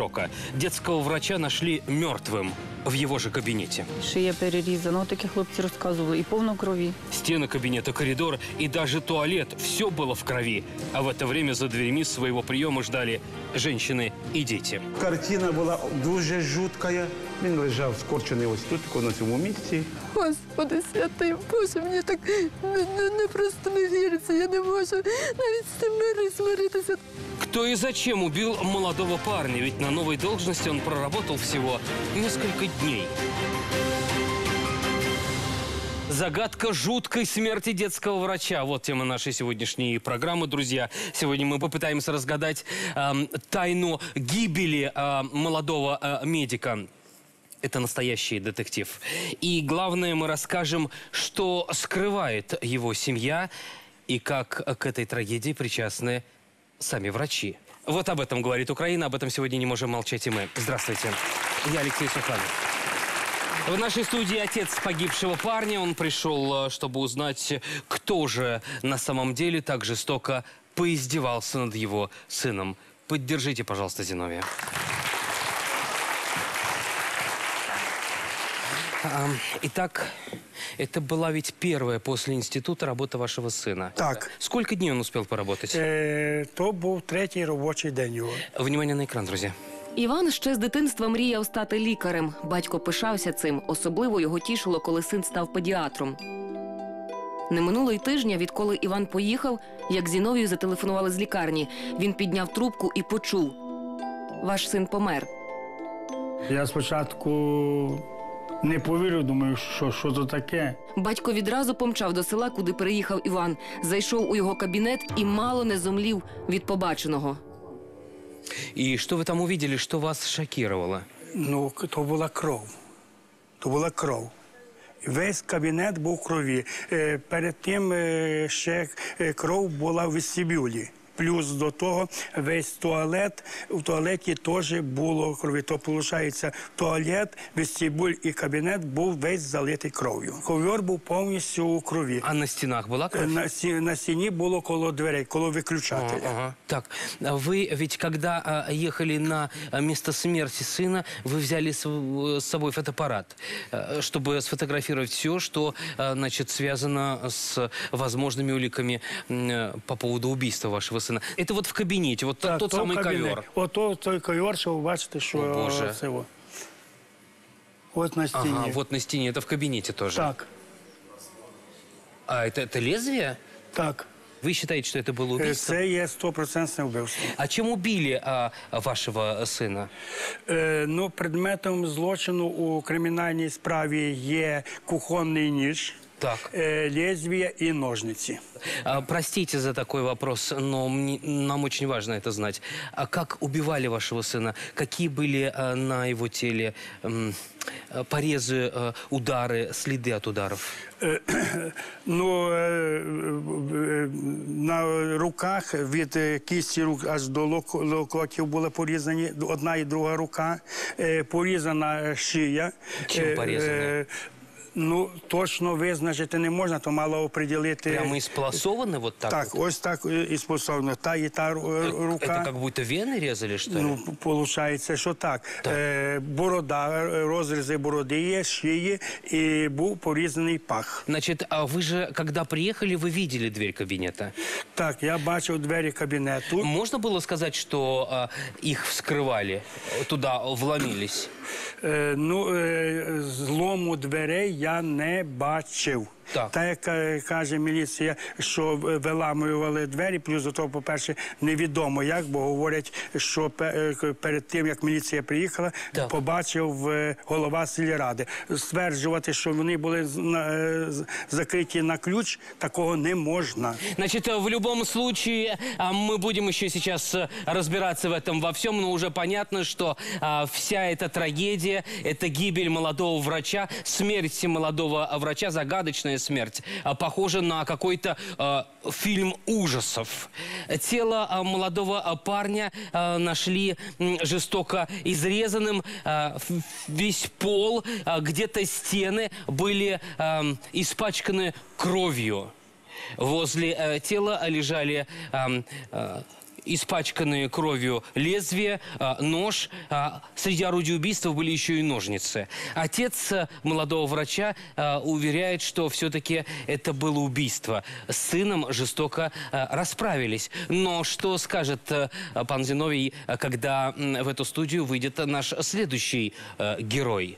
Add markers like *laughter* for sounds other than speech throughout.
шока. Детского врача нашли мертвым в его же кабинете. Шия перерізана, от такі хлопці розказували, і повно крові. Стены кабинета, коридор и даже туалет – все было в крови. А в это время за дверьми своего приема ждали женщины и дети. Картина була дуже жуткая. Він лежав скорчений ось тут, на цьому місці. Господи, святий Боже, мені так не, не, не просто не віриться. Я не можу навіть з цим мирі смиритися. Кто и зачем убил молодого парня? Ведь на новой должности он проработал всего несколько дней. Загадка жуткой смерти детского врача. Вот тема нашей сегодняшней программы, друзья. Сегодня мы попытаемся разгадать эм, тайну гибели э, молодого э, медика. Это настоящий детектив. И главное, мы расскажем, что скрывает его семья и как к этой трагедии причастны сами врачи. Вот об этом говорит Украина, об этом сегодня не можем молчать и мы. Здравствуйте. Я Алексей Суханов. В нашей студии отец погибшего парня. Он пришел, э, чтобы узнать, кто же на самом деле так жестоко поиздевался над его сыном. Поддержите, пожалуйста, Зиновия. Итак, это была ведь первая после института работа вашего сына. Так. Сколько дней он успел поработать? Е, то був третій робочий день його. Внимание на экран, друзья. Іван ще з дитинства мріяв стати лікарем. Батько пишався цим. Особливо його тішило, коли син став педіатром. Не минуло й тижня, відколи Іван поїхав, як Зіновію зателефонували з лікарні. Він підняв трубку і почув: Ваш син помер. Я спочатку не повірив, думаю, що, що це таке. Батько відразу помчав до села, куди переїхав Іван. Зайшов у його кабінет і мало не зомлів від побаченого. И что вы там увидели, что вас шокировало? Ну, то була кров. То була кров. Весь кабінет був в крові. Е, перед тим е, ще е, кров була в вестибюлі. Плюс до того весь туалет, в туалеті теж було крові. То, виходить, туалет, вестибюль і кабінет був весь залитий кров'ю. Ковер був повністю у крові. А на стенах была Е, кровь? На, сі- на стіні було коло дверей, коло виключателя. Ага, ага. Так, а вы ведь когда а, ехали на а, место смерти сына, вы взяли с, э, с собой фотоаппарат, э, чтобы сфотографировать все, что а, значит, связано с возможными уликами м, э, по поводу убийства вашего сына. Это вот в кабинете, вот Так, тот то самый кабінет. ковер. Ото той ковер, що ви бачите, що О, Боже. це о. От на стіні. Ага, вот на стене, это в кабинете тоже. Так, А это, это лезвие? так. Вы считаете, что это было Е, убийство? Це є стопроцентне вбивство. А чем убили а, вашего сына? Е, ну, предметом злочину у кримінальній справі є кухонний ніж, Так. е, лезвія і ножниці. А, Простите за такой вопрос, но мне- нам очень важно это знать. А как убивали вашего сына? Какие были а, на его теле м, а, порезы, а, удары, следы от ударов? *clears throat* Ну, е, е, на руках від е, кісті рук аж до локо- локотів були порізані одна і друга рука, е, порізана шия. Чим Е, порізана? е, Ну, точно визначити не можна, то мало оприділити. Прямо исполосованы вот так? Так, вот? ось так е, і способно. Та і та ру- рука. Это как будто вены резали, что ли? Ну, виходить, що так. Е, борода, е, розрізи бороди є, шиї, і був порізаний пах. Значит, а вы же, когда приехали, вы видели дверь кабинета. Так, я бачив двері кабінету. Можно было сказать, что а, их вскрывали, туда вломились? Е, ну, е, злому дверей я не бачив. Так. Та як е, каже міліція, що в- виламували двері, плюс до того, по-перше, невідомо як, бо говорять, що пе- е, к- перед тим, як міліція приїхала, Так. побачив е, голова сільради. Стверджувати, що вони були з- на- е, з- закриті на ключ, такого не можна. Значит, э, в любом случае, а, мы будем еще сейчас э, разбираться в этом во всем, но уже понятно, что а, вся эта трагедия, это гибель молодого врача, смерть молодого а, врача, загадочная смерть, а, похожа на какой-то а, фильм ужасов. Тело а, молодого парня а, нашли жестоко изрезанным, в- весь пол, а, где-то стены были ам, испачканы кровью. Возле э, тела лежали ам, э, испачканные кровью лезвие, а, нож. А, Среди орудий убийства были еще и ножницы. Отец а, молодого врача а, уверяет, что все-таки это было убийство. С сыном жестоко а, расправились. Но что скажет пан Зиновий, когда в эту студию выйдет наш следующий герой?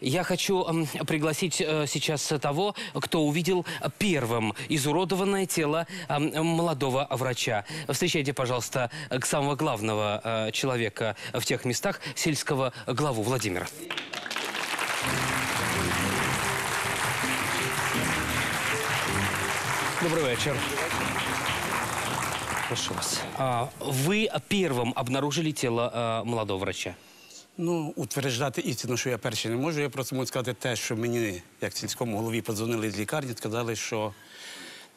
Я хочу м, пригласить э, сейчас того, кто увидел первым изуродованное тело м, молодого врача. Встречайте, пожалуйста, к самого главного э, человека в тех местах, сельского главу Владимира. Добрый вечер. Прошу вас. А, Вы первым обнаружили тело э, молодого врача. Ну, утверждати істину, що я перший не можу. Я просто можу сказати те, що мені, як сільському голові, подзвонили з лікарні, сказали, що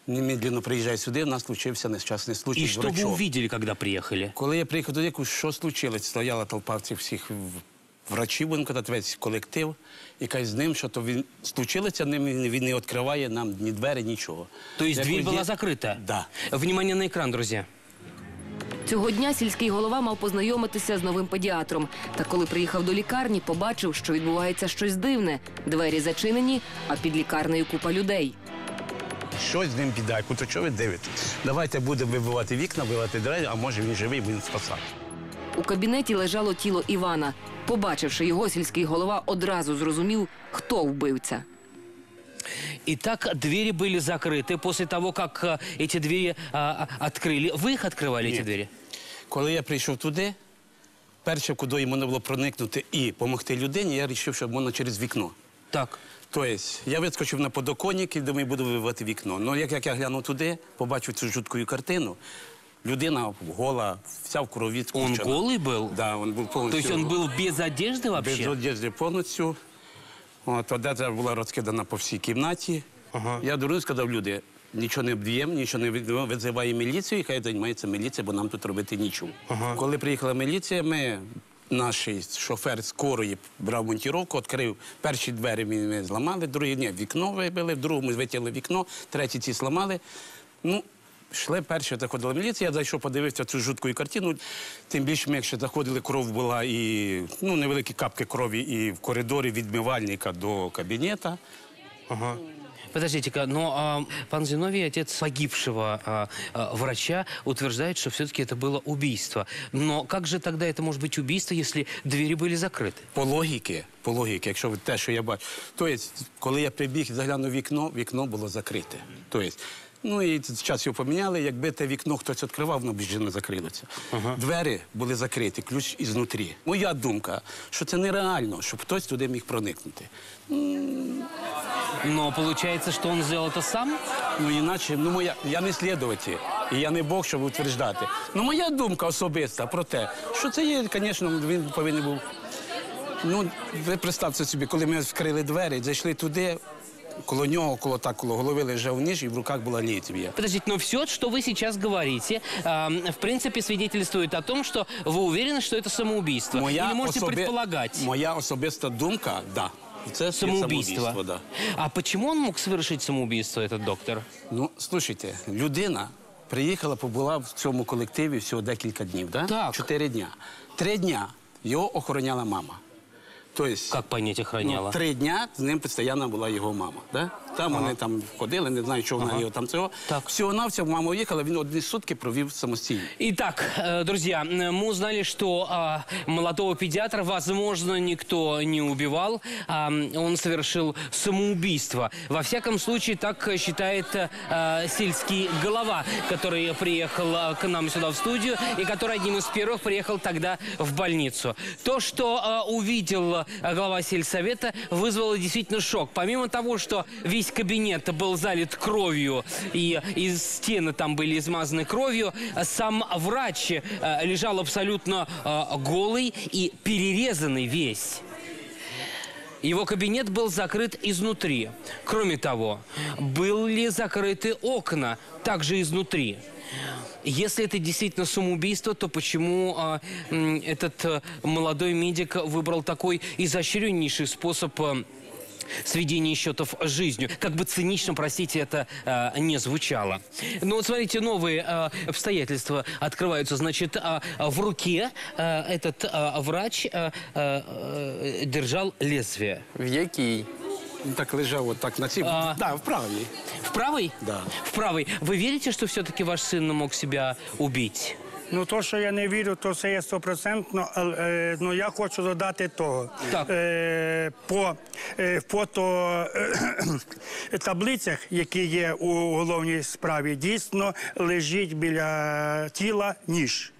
немедленно приїжджай сюди, в нас случився нещасний случай И з что вы врачом. увидели, когда приехали? Коли я приїхав туди, я кажу, що случилось? Стояла толпа цих всіх в- врачів, будемо казати, весь колектив, і каже, з ним, що то він случилося, ним він він не відкриває нам ні двері, нічого. То есть Я дверь кажу, была «Є». закрыта? Да. Внимание на экран, друзья. Цього дня сільський голова мав познайомитися з новим педіатром. Та коли приїхав до лікарні, побачив, що відбувається щось дивне. Двері зачинені, а під лікарнею купа людей. Щось з ним піде, то що ви дивитесь? Давайте будемо вибивати вікна, вибивати двері, а може він живий, він спасає. У кабінеті лежало тіло Івана. Побачивши його, сільський голова одразу зрозумів, хто вбивця. Итак, двери были закрыты после того, как э, эти двери а, а, открыли. Вы их открывали, эти Нет. двери? Коли я прийшов туди, перше, куди йому не було проникнути і допомогти людині, я вирішив, що можна через вікно. Так. Тобто, я вискочив на подоконник і думаю, буду вибивати вікно. Ну, як, як я глянув туди, побачив цю жутку картину. Людина гола, вся в крові. Он скручена. голый был? Да, він був повністю. То есть он был без одежды вообще? без одежди повністю. От, одежа була розкидана по всій кімнаті. Я дурно сказав, люди, нічого не б'ємо, нічого не визиває міліцію, і хай займається міліція, бо нам тут робити нічого. Коли приїхала міліція, ми, наш шофер скорої брав монтіровку, відкрив перші двері ми, зламали, другі ні, вікно вибили, в другому витягли вікно, треті ці зламали. Ну, Йшли перші, заходила міліція, я зайшов, подивився цю жутку картину. Тим більше ми, якщо заходили, кров була і ну, невеликі капки крові і в коридорі від мивальника до кабінета. Подождите-ка, но а, пан Зиновий, отец погибшего а, а, врача, утверждает, что все-таки это было убийство. Но как же тогда это может быть убийство, если двери были закрыты? По логіки, по логіки, якщо ви те, що я бачу. Тобто, коли я прибіг і заглянув в вікно, вікно було закрите. Тобто, ну і час його поміняли, якби те вікно хтось відкривав, воно б вже не закрилося. Двері були закриті, ключ ізнутрі. Моя думка, що це нереально, щоб хтось туди міг проникнути. Но получается, что он сделал это сам? Ну іначе, ну моя, я не слідуватель, і я не Бог, щоб утверждати. Ну моя думка особиста про те, що це є, звісно, він повинен був. Ну, ви представте собі, коли ми відкрили двері, зайшли туди, коло нього, коло так, коло голови лежав ніж, і в руках була літвія. Подождите, но все, что вы сейчас говорите, а, в принципе, свидетельствует о том, что вы уверены, что это самоубийство. Или можете особи- предполагать Моя особиста думка, да. Це є самоубийство. да. А почему он мог совершить самоубийство, этот доктор? Ну, слушайте, людина приїхала, побула в цьому колективі всього декілька днів, да? Так. Чотири дня. Три дня його охороняла мама. Тобто, Как понять охраняла? Ну, три дня з ним постійно була його мама. Да? Там вони там ходили, не знаю, чого вона його там цього. Так. Всього навсього мама уїхала, він одні сутки провів самостійно. Итак, э, друзья, м, мы узнали, что а, молодого педиатра, возможно, никто не убивал. а, м, он совершил самоубийство. Во всяком случае, так э, считает э, сельский голова, который приехал э, к нам сюда в студию и который одним из первых приехал тогда в больницу. То, что э, увидел э, глава сельсовета, вызвало действительно шок. Помимо того, что весь кабинет был залит кровью и, и стены там были измазаны кровью, сам врач э, лежал абсолютно э, голый и перерезанный весь. Его кабинет был закрыт изнутри. Кроме того, были закрыты окна также изнутри. Если это действительно самоубийство, то почему а, этот э, молодой медик выбрал такой изощреннейший способ э, сведение счетов с жизнью. Как бы цинично, простите, это э, не звучало. Но вот смотрите, новые э, обстоятельства открываются. Значит, э, в руке э, этот э, врач э, э, держал лезвие. В якій? Він так лежав, от так на цій. А. Да, в правій. В правой? Да. В правой. Вы верите, что все-таки ваш сын мог себя убить? Ну, то, що я не вірю, то це є стопроцентно, але е, ну, я хочу додати того. Так. Е, по е, фото е, *clears throat* таблицях, які є у головній справі, дійсно лежить біля тіла ніж.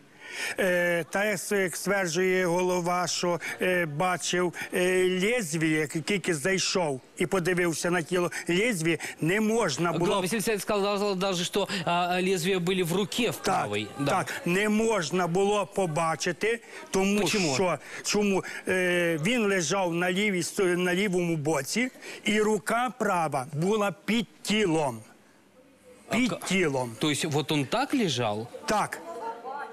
Е, та як стверджує голова, що е, бачив е, лезвіє, як тільки зайшов і подивився на тіло лезвіє, не можна було Василий Александрович сказал даже, что а, лезвия в руке в Так. Да. так, не можна було побачити, тому Почему? що чому е, він лежав на лівій на лівому боці, і рука права була під тілом. Під тілом. То есть вот он так лежал? Так.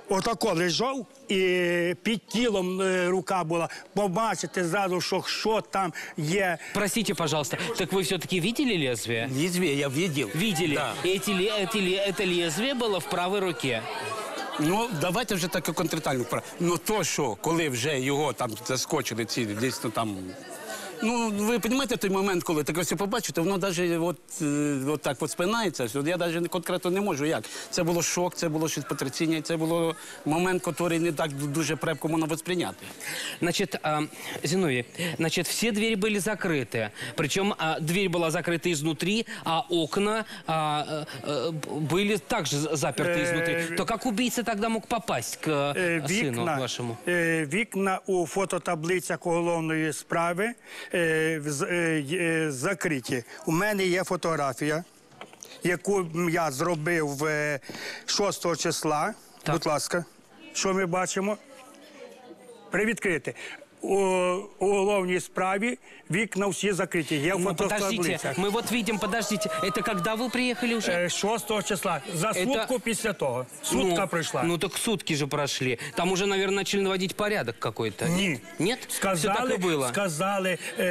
Отако лежав і під тілом е, рука була. Побачити зразу, що, що там є. Простите, пожалуйста, так вы все-таки видели лезвие? Лезвие я видел. Видели. Да. И Эти, ле- эти ле- это лезвие было в правой руке. Ну, давайте вже таке контритально вправо. Ну то, що коли вже його там заскочили ці десь ну, там. Ну, ви розумієте той момент, коли таке все побачите, воно навіть от, е, от так от спинається. все. Я навіть конкретно не можу як. Це було шок, це було щось потрясіння, це було момент, який не так дуже препко можна восприйняти. Значит, а, Зиновий, значит, все двери были закрыты. Причем а, дверь была закрыта изнутри, а окна а, э, э, были также за- заперты Э, изнутри. То как убийца тогда мог попасть к Е, э, сыну Вікна, вашему? е, вікна у фототаблицях уголовної справи е, в- з- е, й- е, закриті. У мене є фотографія, яку я зробив е, 6 числа. Так. Будь ласка, що ми бачимо? Привідкрити. У уголовній справі вікна всі закриті. Є в Ну, подождите, фототаблицях. мы вот видим, подождите, это когда вы приехали уже? Е, 6 числа. За Это- сутку після того. Сутка ну, пройшла. Ну так сутки же прошли. Там уже, наверное, начали наводить порядок какой-то. Ні. Нет? Сказали, Все так и было. сказали е,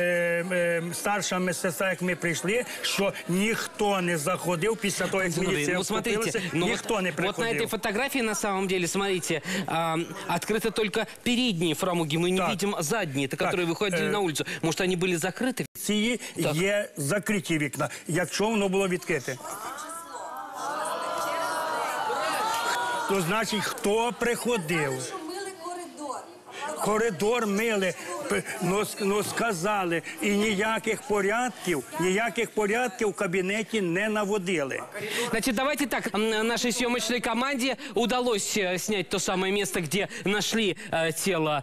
е, старша медсестра, як ми прийшли, що ніхто не заходив після того, як Смотри, міліція ну смотрите, вступилася, ну, ніхто вот, не вот на приходив. этой фотографии на самом деле, смотрите, а, открыты только передние фрамуги, мы не Так. видим задние, это Так, которые выходили э, на улицу. Может, они были закрыты? Ці є закриті вікна, якщо воно було відкрите. То значить, хто приходив? Мили коридор. Коридор мили, п- ну, ск- ну сказали, і ніяких порядків, ніяких порядків в кабінеті не наводили. Значит, давайте так, м, нашей съемочной команде удалось э, снять то самое место, где нашли э, тело э, э,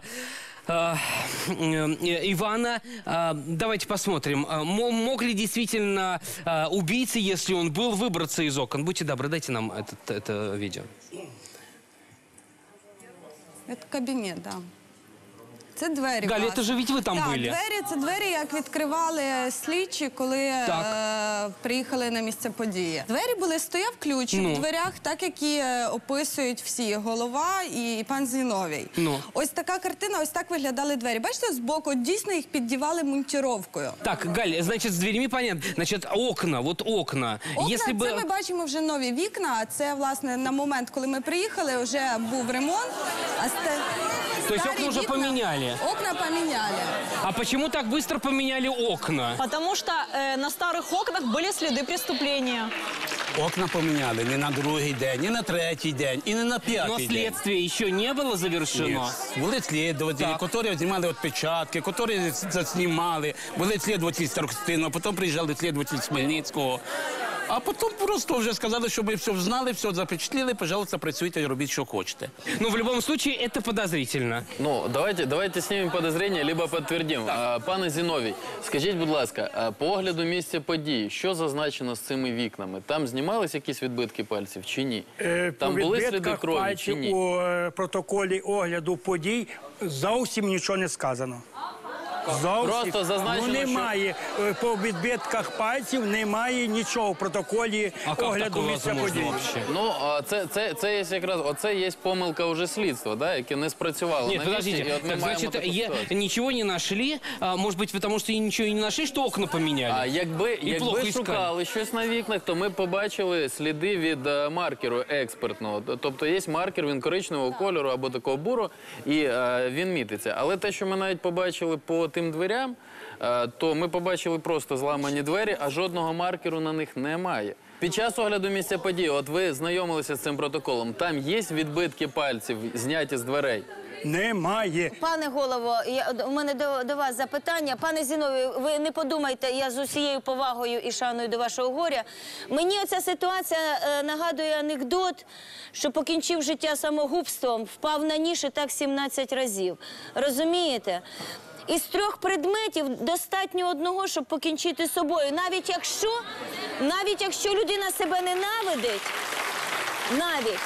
Ивана. Э, Давайте посмотрим, э, мо- мог ли действительно э, убийца, если он был, выбраться из окон. Будьте добры, дайте нам этот- это видео. Кабінет, так. Да. Це двері. Галя, власне. це ж ведь ви там так, були. двері це двері, як відкривали слідчі, коли Так. е, приїхали на місце події. Двері були, стояв ключ Ну. в дверях, так як і е, описують всі голова і пан Зіновій. Ну. Ось така картина, ось так виглядали двері. Бачите, збоку от дійсно їх піддівали монтіровкою. Так, Галь, значит, с дверьми понятно. Значит, окна, вот окна. Окна, Если це ми бачимо вже нові вікна. Це власне на момент, коли ми приїхали, вже був ремонт. А сте... То есть старі окна уже вікна- поменяли? Окна поменяли. А почему так быстро поменяли окна? Потому что э, на старых окнах были следы преступления. Окна поміняли не на другий день, не на третій день і не на п'ятий Но день. следствие еще не было завершено. Ні. Були слідувателі, Так. які знімали відпечатки, які заснімали. Були слідувателі Старостину, потім приїжджали слідувателі Хмельницького. А потім просто вже сказали, що ми все знали, все запечатліли, пожалуйста, працюйте, робіть, що хочете. Но в любом случае это подозрительно. Ну, давайте, давайте знімемо подозрення, либо підтвердимо. Пане Зіновій, скажіть, будь ласка, по огляду місця події, що зазначено з цими вікнами? Там знімались якісь відбитки пальців чи ні? Е, Там були сліди крові чи ні? у е, протоколі огляду подій зовсім нічого не сказано. Зовсім. Просто зазначено, ну, що- немає. Е, По відбитках пальців немає нічого в протоколі А огляду місця події. Ну, а це, це, це є якраз оце є помилка уже слідства, да, яке не спрацювало місці, подождите. і от ми Так, маємо значит, таку е- не нашли? А, может быть, потому что и не нашли, что окна поменяли? А якби, І якби шукали щось на вікнах, то ми побачили сліди від е, маркеру експертного. Тобто є маркер, він коричневого кольору або такого буру, і е, він мітиться. Але те, що ми навіть побачили по тим дверям, е, то ми побачили просто зламані двері, а жодного маркеру на них немає. Під час огляду місця події, от ви знайомилися з цим протоколом, там є відбитки пальців, зняті з дверей. Немає. Пане голово, я, у мене до, до вас запитання. Пане Зіновію, ви не подумайте, я з усією повагою і шаною до вашого горя. Мені оця ситуація е, нагадує анекдот, що покінчив життя самогубством, впав на ніж і так 17 разів. Розумієте? Із трьох предметів достатньо одного, щоб покінчити з собою. Навіть якщо, навіть якщо людина себе ненавидить, навіть.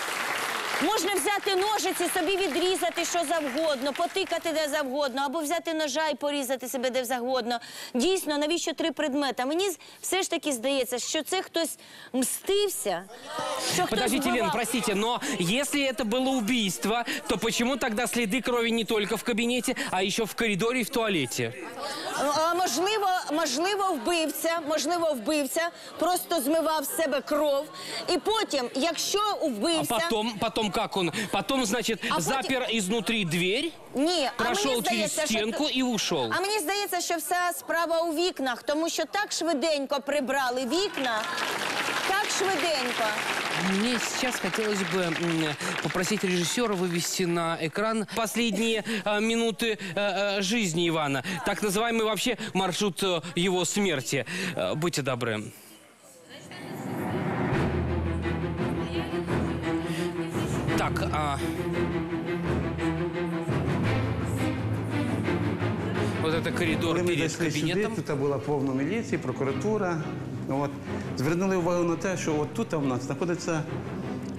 Можна взяти ножиці, собі відрізати що завгодно, потикати де завгодно, або взяти ножа і порізати себе де завгодно. Дійсно, навіщо три предмети? Мені з- все ж таки здається, що це хтось мстився. Що хтось Подождите, Лен, вбивав. простите, но если это было убийство, то почему тогда следы крови не только в кабинете, а еще в коридоре и в туалете? А, можливо, можливо, вбивця, можливо, вбивця просто змивав з себе кров. І потім, якщо у А вбивця... потом, потом как он? Потом, значит, А потім- запер изнутри дверь, Ні, а прошел мені через здається, що стенку то- и ушел. А мені здається, що вся справа у вікнах, тому що так швиденько прибрали вікна, так швиденько. Мне сейчас хотелось бы м, попросить режиссера вывести на экран последние э, минуты э, э, жизни Ивана. Так называемый вообще маршрут э, его смерти. Э, Будьте добры. Так, а... Вот это коридор Коли ми перед сюди, тут була повна міліція, прокуратура. От. Звернули увагу на те, що от тут у нас знаходиться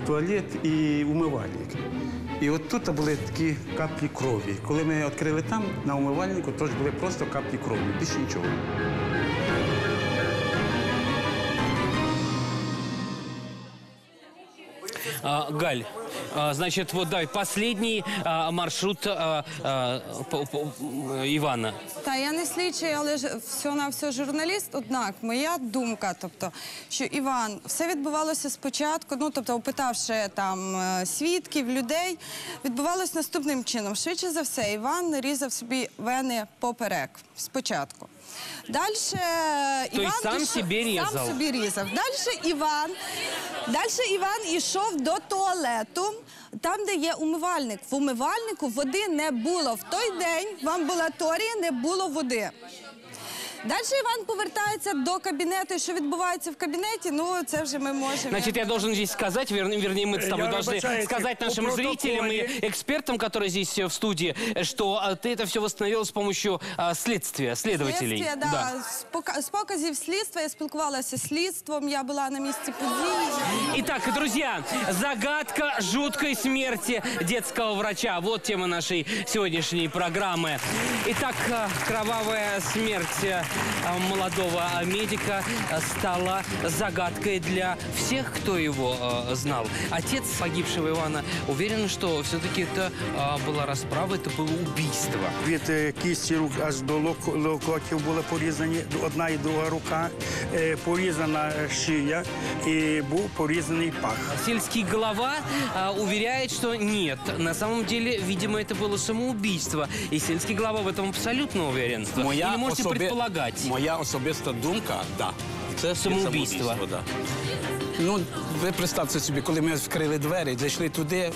туалет і умивальник. І от тут були такі каплі крові. Коли ми відкрили там, на умивальнику, теж були просто каплі крові, більше нічого. Галь, значит, вот давай последний маршрут по- Ивана. Та я не слідчий, але ж все на все журналіст. Однак моя думка, тобто, що Іван, все відбувалося спочатку. Ну тобто, опитавши там е, свідків, людей, відбувалося наступним чином. Швидше за все, Іван різав собі вени поперек спочатку. Далі То Іван есть сам пішов- собі різав? Сам собі різав. Далі Іван, далі Іван ішов до туалету. Там, де є умивальник, в умивальнику води не було. В той день в амбулаторії не було води. Далі Іван повертається до кабінету. Що відбувається в кабінеті? Ну це вже ми можемо. Значит, я должен здесь сказать, вер- вернее, мы с тобой Я должны вибачаюсь, сказать по нашим протоколу. зрителям и экспертам, которые здесь э, в студии, э, что а, ты это все восстановил с помощью а, следствия, следователей. Слідствя, да. З, пока- з показів слідства я спілкувалася з слідством, я була на місці події. Итак, друзья, загадка жуткой смерти детского врача. Вот тема нашей сегодняшней программы. Итак, э, кровавая смерть э, молодого э, медика э, стала загадкой для всех, кто его э, знал. Отец погибшего Ивана уверен, что все-таки это э, была расправа, это было убийство. Від е, кісті рук аж до лок- локотів були порізані одна і друга рука, е, порізана е, шия і був порізаний пах. Сельский глава а, уверяет, что нет. На самом деле, видимо, это было самоубийство. И сельский глава в этом абсолютно уверен. Вы не можете особи- предполагать. Моя особиста думка, да. Це Самоубійство. самоубійство, да. Ну, ви представте собі, коли ми відкрили двері, зайшли туди,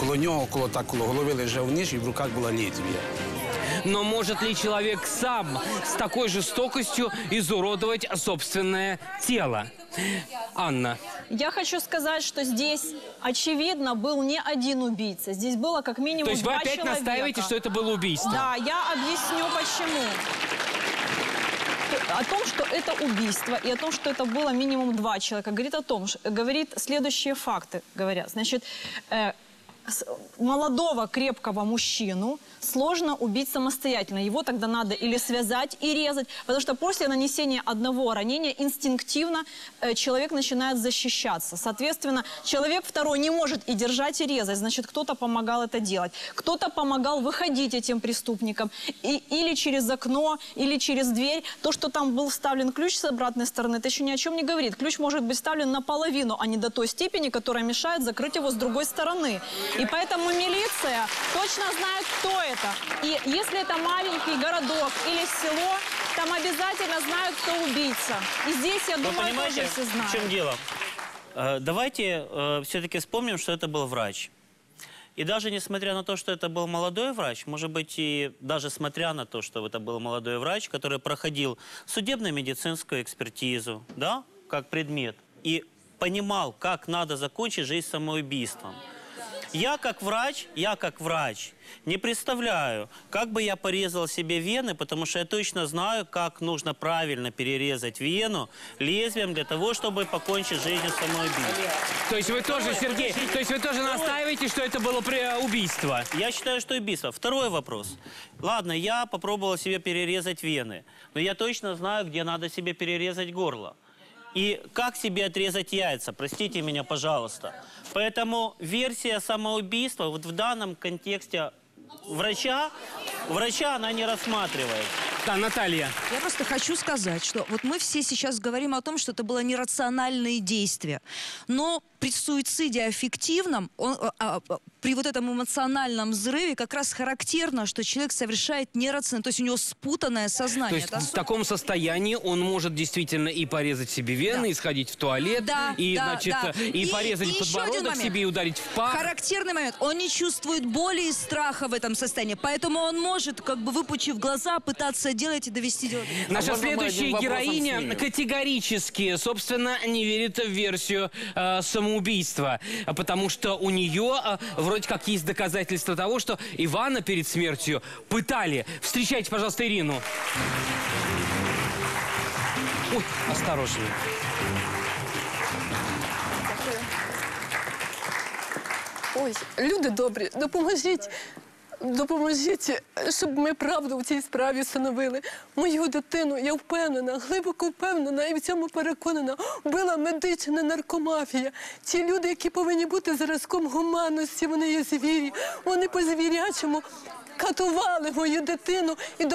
коло нього, коло так, коло голови лежав ніж, і в руках була лезвія. Но может ли человек сам с такой жестокостью изуродовать собственное тело? Анна, Я хочу сказать, что здесь, очевидно, был не один убийца. Здесь было как минимум то есть вы два опять человека. настаиваете, что это было убийство? Да, я объясню почему. О том, что это убийство и о том, что это было минимум два человека, говорит о том, говорит следующие факты, говорят. Значит, э, молодого крепкого мужчину сложно убить самостоятельно. Его тогда надо или связать и резать, потому что после нанесения одного ранения инстинктивно э, человек начинает защищаться. Соответственно, человек второй не может и держать, и резать. Значит, кто-то помогал это делать. Кто-то помогал выходить этим преступникам. И, или через окно, или через дверь. То, что там был вставлен ключ с обратной стороны, это еще ни о чем не говорит. Ключ может быть вставлен наполовину, а не до той степени, которая мешает закрыть его с другой стороны. И поэтому милиция точно знает, кто это. И если это маленький городок или село, там обязательно знают, кто убийца. И здесь, я Вы думаю, тоже все знают. в чем дело? Э, Давайте все-таки вспомним, что это был врач. И даже несмотря на то, что это был молодой врач, может быть, и даже смотря на то, что это был молодой врач, который проходил судебно-медицинскую экспертизу, да, как предмет, и понимал, как надо закончить жизнь самоубийством. Я как врач, я как врач не представляю, как бы я порезал себе вены, потому что я точно знаю, как нужно правильно перерезать вену лезвием для того, чтобы покончить жизнь самоубийством. То есть вы тоже, Сергей, то есть вы тоже настаиваете, что это было э, убийство? Я считаю, что убийство. Второй вопрос. Ладно, я попробовал себе перерезать вены, но я точно знаю, где надо себе перерезать горло. И как себе отрезать яйца, простите меня, пожалуйста. Поэтому версия самоубийства вот в данном контексте врача, врача она не рассматривает. Да, Наталья. Я просто хочу сказать, что вот мы все сейчас говорим о том, что это было нерациональные действия. Но при суициде аффективном, он, а, а, а, при вот этом эмоциональном взрыве как раз характерно, что человек совершает нерационально, то есть у него спутанное То сознание. есть Это в таком состоянии он может действительно и порезать себе вены, и сходить в туалет, Да, и, да, значит, да. и, порезать один подбородок себе и ударить в пах. Характерный момент. Он не чувствует боли и страха в этом состоянии, поэтому он может, как бы выпучив глаза, пытаться делать и довести дело. до Наша мы следующая героиня категорически, собственно, не верит в версию э, самоубийства, а потому что у нее э, вроде как есть доказательства того, что Ивана перед смертью пытали. Встречайте, пожалуйста, Ирину. Ой, осторожнее. Ой, люди добрі, допоможіть. Допоможіть, щоб ми правду в цій справі встановили. Мою дитину, я впевнена, глибоко впевнена і в цьому переконана, вбила медична наркомафія. Ті люди, які повинні бути зразком гуманності, вони є звірі. Вони по звірячому катували мою дитину і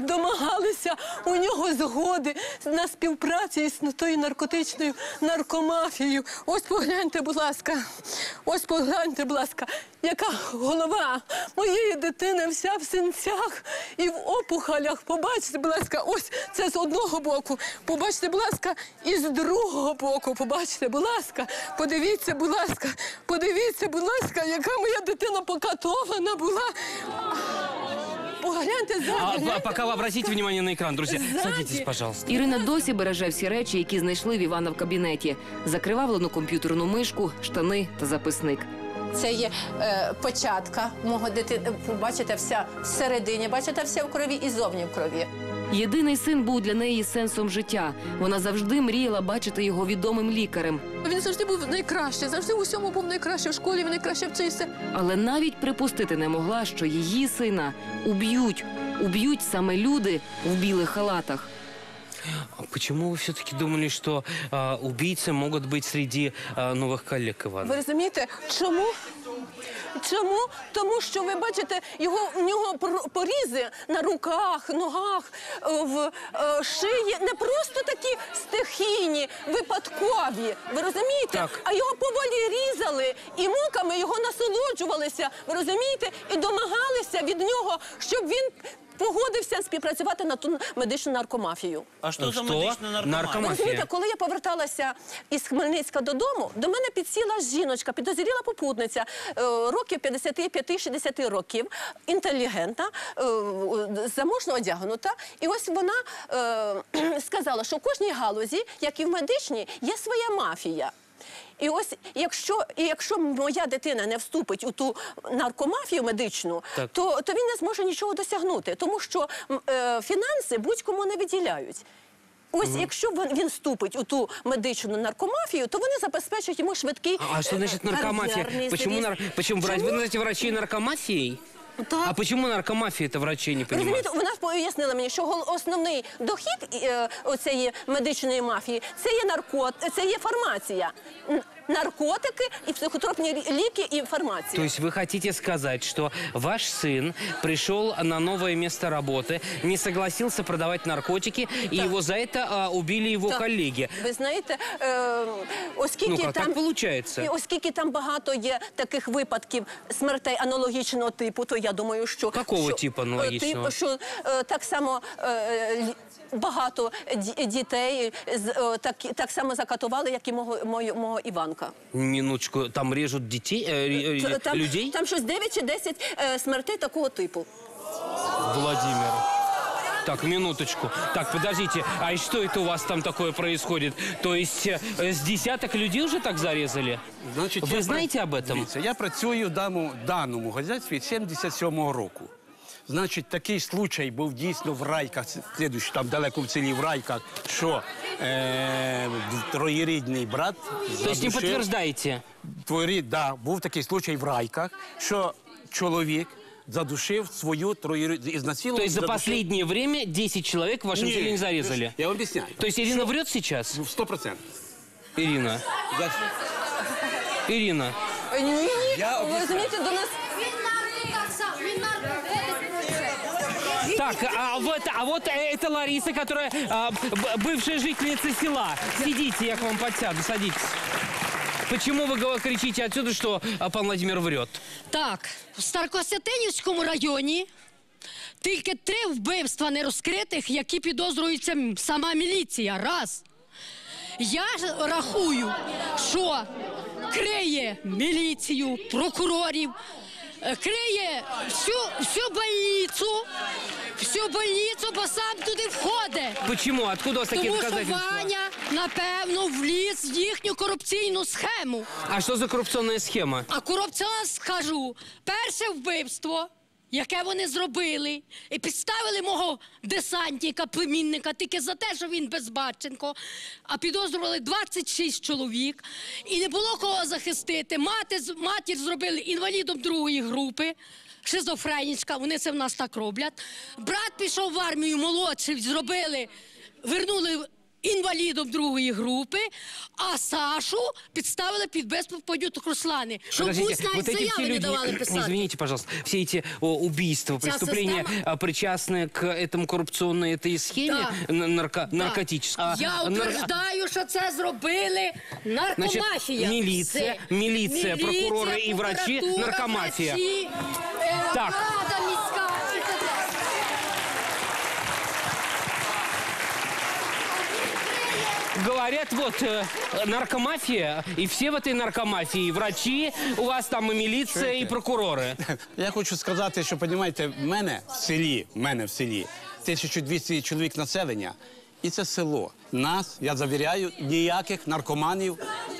домагалися у нього згоди на співпраці із тою наркотичною наркомафією. Ось погляньте, будь ласка, ось погляньте, будь ласка, яка голова моєї дитини вся в синцях і в опухолях. Побачите, будь ласка, ось це з одного боку. Побачите, будь ласка, і з другого боку. Побачите, будь ласка, подивіться, будь ласка, подивіться, будь ласка, яка моя дитина покатована була. Погляньте А, ззаді. а, гляньте. пока вы обратите внимание на экран, друзья. Сзади. Садитесь, пожалуйста. Ірина досі береже всі речі, які знайшли в Івана в кабінеті: закривавлену комп'ютерну мишку, штани та записник. Це є е, початка мого дитини. Бачите, вся всередині, бачите, все в крові і зовні в крові. Єдиний син був для неї сенсом життя. Вона завжди мріяла бачити його відомим лікарем. Він завжди був найкращий, завжди в усьому був найкращий в школі, він найкраще вчився. Але навіть припустити не могла, що її сина уб'ють. Уб'ють саме люди в білих халатах. А почему вы все-таки думали, что а, убийцы могут быть среди а, новых коллег Ивана? Ви розумієте, чому? Чому? Тому що ви бачите, його в нього пор- порізи на руках, ногах, е, в е, шиї не просто такі стихійні, випадкові. Ви розумієте? Так. А його поволі різали і муками його насолоджувалися. Ви розумієте? І домагалися від нього, щоб він погодився співпрацювати на ту медичну наркомафію. А что за? Наркомания. Ви розумієте, коли я поверталася із Хмельницька додому, до мене підсіла жіночка, підозріла попутниця е, років 55-60 років, інтелігентна, е, заможно одягнута. І ось вона е, *clears throat* сказала, що в кожній галузі, як і в медичній, є своя мафія. І ось, якщо, і якщо моя дитина не вступить у ту наркомафію медичну, Так. то, то він не зможе нічого досягнути, тому що е, фінанси будь-кому не виділяють. Ось якщо він, він вступить у ту медичну наркомафію, то вони забезпечать йому швидкий А что значит е, наркомафия? кар'єрний Почему, нар... Почему врач? Вы Чому? называете врачей наркомафией? Так. А почему наркомафия это врачи не понимают? Розумієте, вона пояснила мені, що гол- основний дохід е, оцеї медичної мафії це є наркот, це є фармація. Н- Наркотики і психотропні лі- ліки і фармація. То есть вы хотите сказать, что ваш сын пришел на новое место работы, не согласился продавать наркотики, и его за это а, убили его Так. коллеги? Ви знаєте, е, оскільки Ну-ка, там так получается. І оскільки там багато є таких випадків смертей аналогічного типу, то я думаю, що Какого що, типу е, аналогічного? тип- що е, так само. е, лі- Багато ді- дітей з- е, так, так само закатували, як і мого, мого, мого Іванка. Минуточку, там режут детей, э, ре- ре- Т- Там, людей? там щось 9 чи 10 е, смертей такого типу. Владимир. Так, минуточку. Так, подождите, а и что это у вас там такое происходит? То есть э, с десяток людей уже так зарезали? Значить, Ви я знаєте пра- об этом? Дивіться, я працюю в даному, даному газетстві від 77-го року. Значить, такий случай був дійсно в Райках, це слідуючий, там далеко в селі в Райках, що е, троєрідний брат То есть не задушив- подтверждаете? Твої, да, був такий случай в Райках, що чоловік задушив свою троєрідну, ізнасилував. То есть за задушив- последнее время 10 человек в вашем Ні, селе не зарезали? Я вам об'ясняю. То есть Ирина врет сейчас? Ну, 100%. Ирина. Ирина. Ні, ні, Я ви розумієте, до нас Так, а вот, а вот э, это Лариса, которая а, б- бывшая жительница села. Сидите, я к вам подсяду, садитесь. Почему вы го- кричите отсюда, что а, пан Владимир врет? Так, в Старкосятинівському районі тільки три вбивства нерозкритих, які підозрюється м- сама міліція. Раз. Я ж рахую, що криє міліцію, прокурорів, е, Криє всю, всю больницу, всю больницу, бо сам туди входить. Почему? Откуда у вас такие Тому що доказательства? Ваня, напевно, вліз в їхню корупційну схему. А что за коррупционная схема? А корупціонер скажу, перше вбивство, яке вони зробили, і підставили мого десантника, племінника, тільки за те, що він безбаченко, а підозрювали 26 чоловік, і не було кого захистити. Мати, матір зробили інвалідом другої групи. Шизофренічка, вони це в нас так роблять. Брат пішов в армію молодший, зробили, вернули інвалідом другої групи, а Сашу підставили під безподюток Руслани. Щоб Подождите, пусть навіть вот эти все заяви не люди, давали писати. извините, пожалуйста, все эти о, убийства, Вся преступления система- а, причастны к этому коррупционной этой схеме Да. н- нарко- Да. наркотической? Я А, нар- утверждаю, що це зробили наркомафія. міліція, Все. міліція, прокурори і врачі, прокуратура, наркомафія. врачі, е, Так. Рада Говорят, вот э, наркомафия, и все в этой наркомафии, и врачи, у вас там и милиция, и прокуроры. Я хочу сказати, що розумієте, в мене в селі, в мене в селі 1200 чоловік населення, і це село. Нас, я завіряю, ніяких наркоманів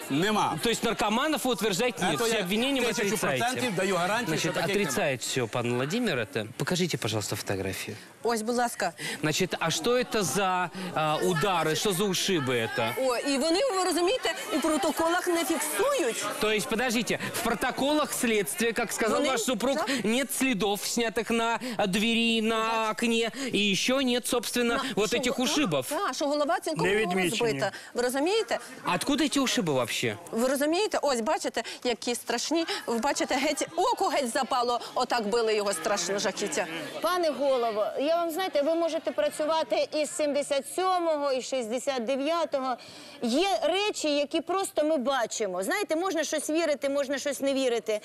нема. То есть наркоманов вы утверждаете нет, Это все я обвинения вы тысячу отрицаете. процентов даю гарантию, Значит, что таких отрицает все пан Владимир это. Покажите, пожалуйста, фотографию. ось, будь ласка. Значит, а что это за а, удары, что за ушибы это? О, і вони, ви розумієте, у протоколах не фіксують. То есть, подождите, в протоколах следствия, как сказал Вони- ваш супруг, Да. нет следов, снятых на а, двери, на окне, и еще нет, собственно, вот Що этих го- ушибов. Так, що голова цілком Не відмічені. розбита. Ви розумієте? Откуда эти ушибы вообще? Ви розумієте? Ось бачите, які страшні. Ви бачите, геть око геть запало. Отак били його страшно жахіття. Пане голово, я вам знаєте, ви можете працювати із 77-го, і 69-го. Є речі, які просто ми бачимо. Знаєте, можна щось вірити, можна щось не вірити.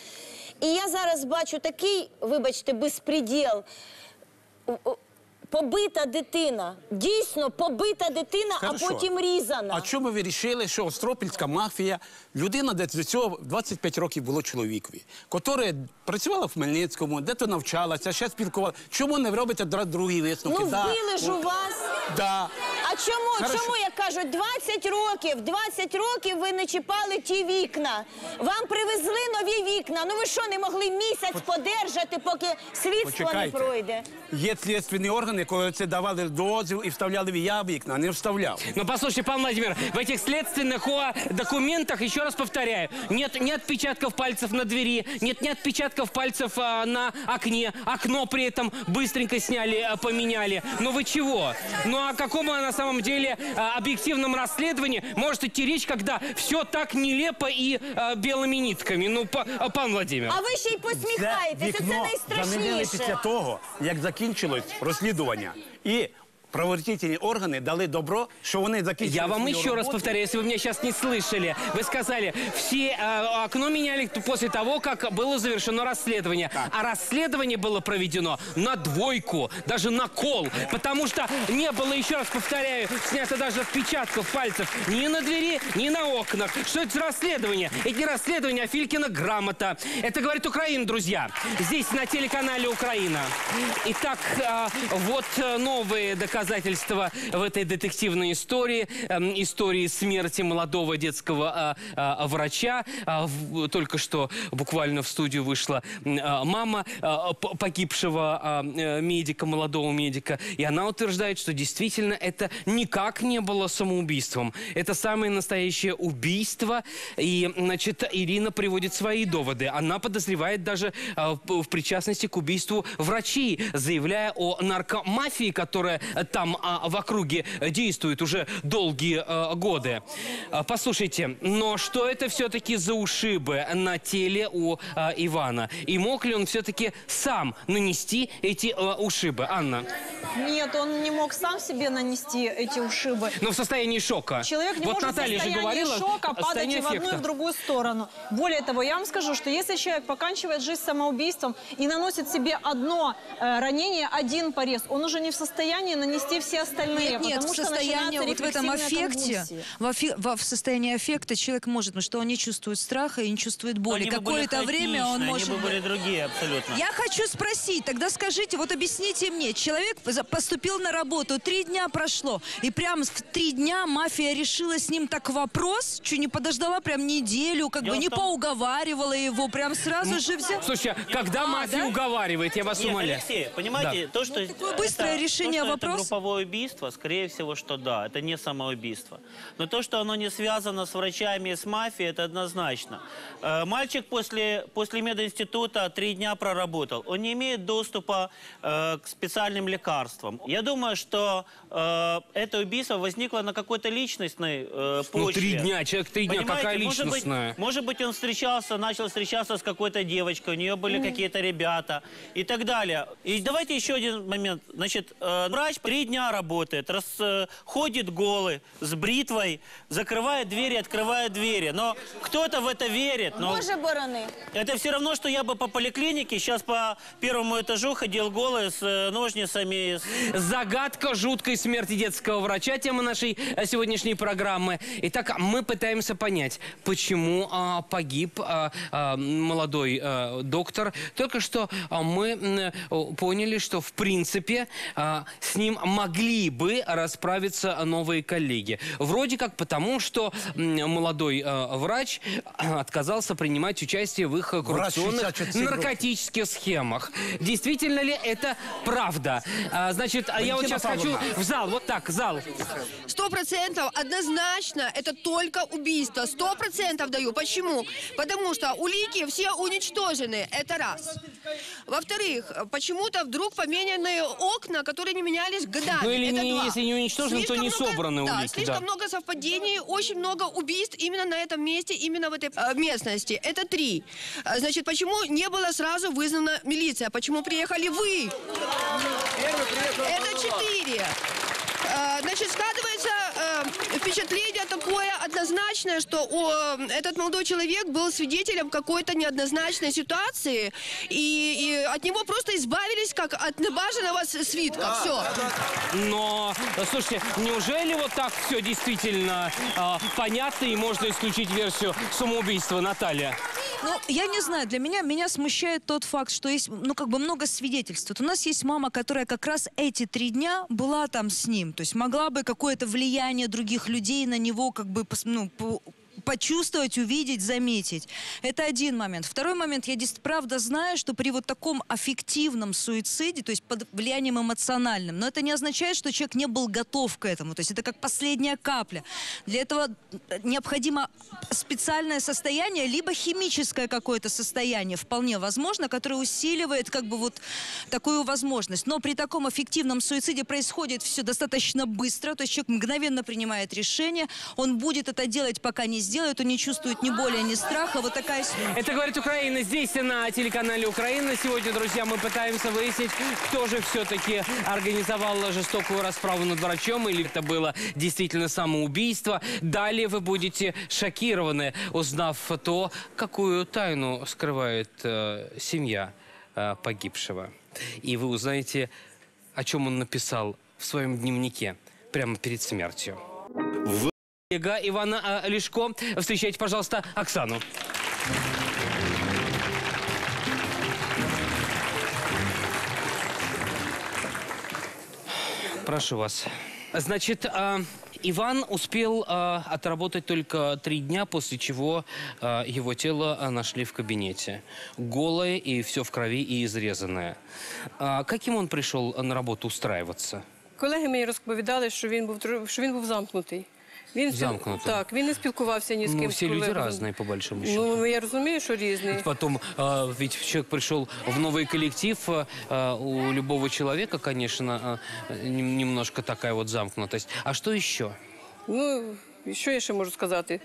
І я зараз бачу такий, вибачте, безпреділ. Побита дитина, дійсно побита дитина, Хорошо. а потім різана. А чому ви вирішили, що Остропільська мафія, людина, де до цього 25 років було чоловікові, котре працювала в Хмельницькому, де то навчалася, ще спілкувалася. Чому не робите другі висновки? Ну, Да, ж у вас. Да. А А чому? Хорошо. Чому, як кажуть, 20 років, 20 років ви не чіпали ті вікна. Вам привезли нові вікна. Ну ви що, не могли місяць подержати, поки слідство не Почекайте. пройде? Є слідственні органи, коли це давали дозвіл і вставляли в я вікна, не вставляв. Ну, послушайте, Павел Владимир, в этих следственных о, документах, еще раз повторяю, нет ни отпечатков пальцев на двери, нет ни отпечатков пальцев а, на окне, окно при этом быстренько сняли, а, поменяли. Ну вы чего? Ну о каком а, на самом деле а, объективном расследовании может идти речь, когда все так нелепо и а, белыми нитками? Ну, па- а, пан Владимир. А ви ще й посміхаєтеся, це, вікно замінили найстрашніше. після того, як закінчилось розслідування. І правоохоронні органи дали добро, що вони закінчили Я вам свою еще раз повторяю, если вы меня сейчас не слышали, вы сказали, все э, окно меняли после того, как было завершено расследование. А расследование было проведено на двойку, даже на кол. Потому что не было, еще раз повторяю, снято даже отпечатков пальцев ни на двери, ни на окнах. Что это за расследование? Это не расследование, а Филькина грамота. Это говорит Украина, друзья. Здесь на телеканале Украина. Итак, э, вот новые доказательства в этой детективной истории. эм, истории смерти молодого детского э, э, врача. А, Только что буквально в студию вышла мама погибшего э, медика, молодого медика. И она утверждает, что действительно это никак не было самоубийством. Это самое настоящее убийство. И, значит, Ирина приводит свои доводы. Она подозревает даже в причастности к убийству врачей, заявляя о наркомафии, которая там а, в округе э, действует уже долгие э, годы. А, Послушайте, но что это все-таки за ушибы на теле у э, Ивана? И мог ли он все-таки сам нанести эти э, ушибы? Анна, Нет, он не мог сам себе нанести эти ушибы. но в состоянии шока. Человек не вот может Наталья в же состоянии говорила, шока о падать и в одну, и в другую сторону. Более того, я вам скажу, что если человек поканчивает жизнь самоубийством и наносит себе одно э, ранение, один порез, он уже не в состоянии нанести все остальные. Нет, нет, в состоянии, вот в этом аффекте, в, афе- во- в состоянии аффекта человек может, потому что он не чувствует страха и не чувствует боли. Какое-то время он может... Они бы были другие абсолютно. Я хочу спросить, тогда скажите, вот объясните мне, человек поступил на работу, три дня прошло, и прям в три дня мафия решила с ним так вопрос, что не подождала прям неделю, как Дело бы в не том- поуговаривала его, прям сразу же взял. Слушайте, а когда А, мафия да? уговаривает, я вас Нет, умоляю. Алексей, понимаете, то, что... такое быстрое это- решение то, вопроса. Групповое убийство, скорее всего, что да, это не самоубийство. Но то, что оно не связано с врачами и с мафией, это однозначно. Э, Мальчик после, после мединститута три дня проработал. Он не имеет доступа э, к специальным лекарствам. Я думаю, что э, это убийство возникло на какой-то личностной э, Ну, почве. три дня, человек три дня, Понимаете, какая может быть, может быть, он встречался, начал встречаться с какой-то девочкой, у нее были какие-то ребята и так далее. И давайте еще один момент. Значит, э, врач три дня работает, рас, э, ходит голый, с бритвой, закрывает двери, открывает двери. Но кто-то в это верит. Но Боже борони. это все равно, что я бы по поликлинике сейчас по первому этажу ходил голый с э, ножницами. с- Загадка жуткой смерти детского врача, тема нашей э, сегодняшней программы. Итак, мы пытаемся понять, почему а, погиб а, а, молодой а, доктор. Только что а, мы о, поняли, что в принципе а, с ним могли бы расправиться новые коллеги. Вроде как потому, что молодой а, врач отказался принимать участие в их коррупционных 64 года. наркотических схемах. Действительно ли это правда? А, значит, а я вот Валентина сейчас хочу Павловна. в зал, вот так, зал. Сто процентов однозначно это только убийство. Сто процентов даю. Почему? Потому что улики все уничтожены. Это раз. Во-вторых, почему-то вдруг поменяны окна, которые не менялись годами. Ну, или это не- два. если не уничтожены, то Слишком не много- собраны да, улики, слишком да. много совпадений, очень много убийств именно на этом месте, именно в этой э, местности. Это три. А, Значит, почему не было сразу вызвана милиция? Почему приехали вы? Это четыре. Э, Значит, складывается э, впечатление такое однозначное, что о, этот молодой человек был свидетелем какой-то неоднозначной ситуации, и, и от него просто избавились как от небаженного свитка. Все. Но, слушайте, неужели вот так все действительно а, понятно и можно исключить версию самоубийства, Наталья? Ну, я не знаю, для меня, меня смущает тот факт, что есть, ну, как бы много свидетельств. Вот у нас есть мама, которая как раз эти три дня была там с ним. То есть могла бы какое-то влияние других людей на него, как бы, ну, по- почувствовать, увидеть, заметить. Это один момент. Второй момент. Я правда знаю, что при вот таком аффективном суициде, то есть под влиянием эмоциональным, но это не означает, что человек не был готов к этому. То есть это как последняя капля. Для этого необходимо специальное состояние, либо химическое какое-то состояние, вполне возможно, которое усиливает как бы вот такую возможность. Но при таком аффективном суициде происходит все достаточно быстро, то есть человек мгновенно принимает решение, он будет это делать, пока не сделает, он не чувствует ни боли, ни страха. Вот такая... с- Это говорит Украина. Здесь на телеканале Украина. Сегодня, друзья, мы пытаемся выяснить, кто же все-таки организовал жестокую расправу над врачом, или это было действительно самоубийство. Далее вы будете шокированы, узнав то, какую тайну скрывает э, семья э, погибшего. И вы узнаете, о чем он написал в своем дневнике прямо перед смертью. Коллега Ивана а, Лешко. Встречайте, пожалуйста, Оксану. Прошу вас. Значит, а, Иван успел а, отработать только три дня, после чего а, его тело а, нашли в кабинете. Голое и все в крови и изрезанное. А, каким он пришел на работу устраиваться? Колеги мені розповідали, що він був тро- що він був замкнутий. Він спіл- Замкнутий. Так, він не спілкувався ні з ким. Ну, все з люди колегами. разные, по большому счету. Ну, я розумію, що різний. Потом, а, ведь человек пришел в новый коллектив, а, а, у любого человека, конечно, а, нем- немножко такая вот замкнутость. А что еще? Ну, і що я ще можу сказати?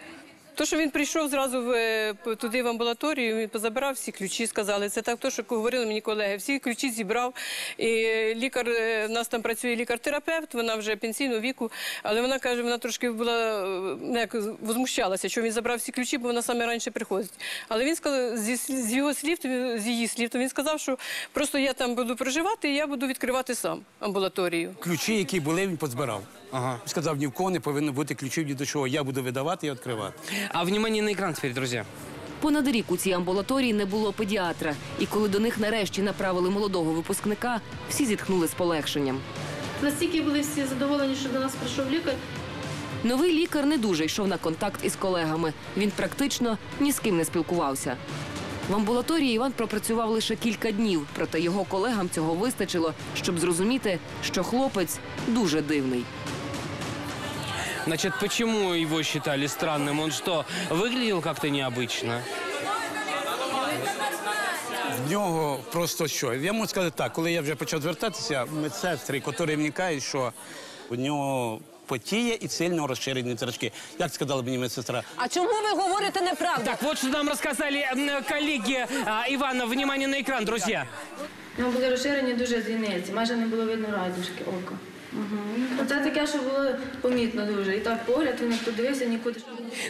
То, що він прийшов зразу в, е, туди в амбулаторію, він позабирав всі ключі, сказали. Це так, то, що говорили мені колеги. Всі ключі зібрав. І лікар, е, в нас там працює лікар-терапевт, вона вже пенсійного віку, але вона каже, вона трошки була е, ну, як возмущалася, що він забрав всі ключі, бо вона саме раніше приходить. Але він сказав, зі, з його слів, з її слів, то він сказав, що просто я там буду проживати, і я буду відкривати сам амбулаторію. Ключі, які були, він позбирав. Ага. Сказав, ні в кого не повинно бути ключів ні до чого. Я буду видавати і відкривати. А внимание на экран теперь, друзья. Понад рік у цій амбулаторії не було педіатра, і коли до них нарешті направили молодого випускника, всі зітхнули з полегшенням. Настільки були всі задоволені, що до нас прийшов лікар. Новий лікар не дуже йшов на контакт із колегами. Він практично ні з ким не спілкувався. В амбулаторії Іван пропрацював лише кілька днів, проте його колегам цього вистачило, щоб зрозуміти, що хлопець дуже дивний. Значит, почему его считали странным? Он что, выглядел как-то необычно? В нього просто що? Я можу сказати так, коли я вже почав звертатися, медсестри, які мені кажуть, що у нього потіє і сильно розширені зрачки. Як сказала мені медсестра? А чому ви говорите неправду? Так, вот что нам рассказали м, коллеги а, Ивана. Внимание на экран, друзья. У нього були розширені дуже зіниці, майже не було видно радужки ока. Угу. Це таке, що було помітно дуже. І так погляд, він як подивився нікуди.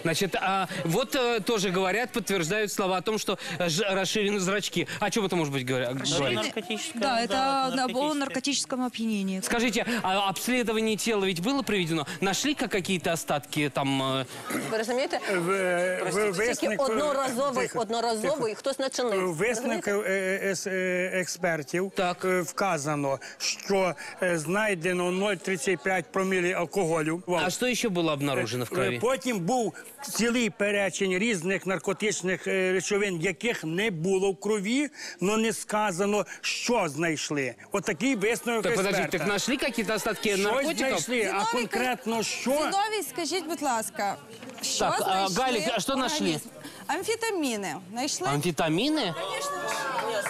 Значит, а, вот э, тоже говорят, подтверждают слова о том, что э, ж- расширены зрачки. О чем это может быть говоря- говорить? Да, это на- о наркотическом опьянении. Скажите, а обследование тела ведь было проведено? Нашли как какие-то остатки там? э, Ви розумієте? в- Тільки висновку- одноразовий, Тихо, одноразовий, хтось начинив. Висновок е, е, ес- е, експертів е, вказано, що е, знайдено 0,35 промілі алкоголю. А що ще було обнаружено в крові? Е, Потім був цілий перечень різних наркотичних е, речовин, яких не було в крові, але не сказано, що знайшли. Отакий висновок Так, подождите, експерта. так нашли какие-то остатки Щось знайшли, а конкретно що? Зіновій, скажіть, будь ласка, що Так, знайшли Галік, а що знайшли? організмі? Амфетаміни. Знайшли? Амфетамины?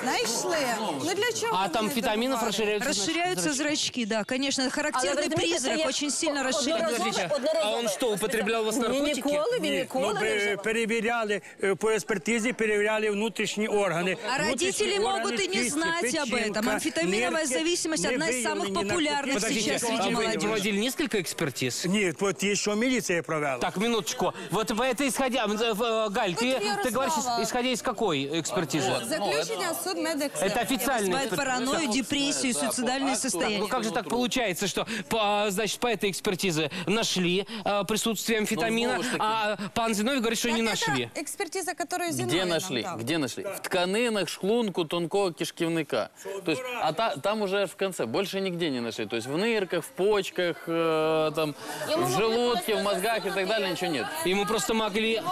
Знайшли. Ну для чого? А там вони витаминов добували? расширяются? Расширяются зрачки, да, конечно. Это характерный розумієте, призрак, це є очень сильно расширен. одноразове- А он что, употреблял вас Ні, наркотики? ніколи він Ні, ніколи ну, не пе- вживав. перевіряли е, по експертизі, перевіряли внутрішні органи. А родители Внутрішні могут органи, и не кисті, знать об этом. печінка, Амфетаминовая нирки зависимость не одна из самых виявлені популярных наркотики. сейчас а среди вы молодежи. проводили несколько экспертиз? Ні, от є, що міліція провела. Так, минуточку. Вот по этой исходя... э, э, Галь, ты, ты говоришь, исходя из какой экспертизы? Заключення судмедексперта. Это официальная Вызывает паранойю, депрессию, суицидальные Ну состояния. как же так получается, что по, значит, по этой экспертизе нашли э, присутствие амфетамина, Ну, таки. а пан Зиновий говорит, что не нашли? Експертиза, яку Зіновій Где нашли? Где нашли? В тканинах, шлунку тонкого кишкивника. То есть, а та- там уже в конце больше нигде не нашли. То есть в нырках, в почках, э, там, в желудке, в мозгах и так далее ничего нет. Ему просто могли...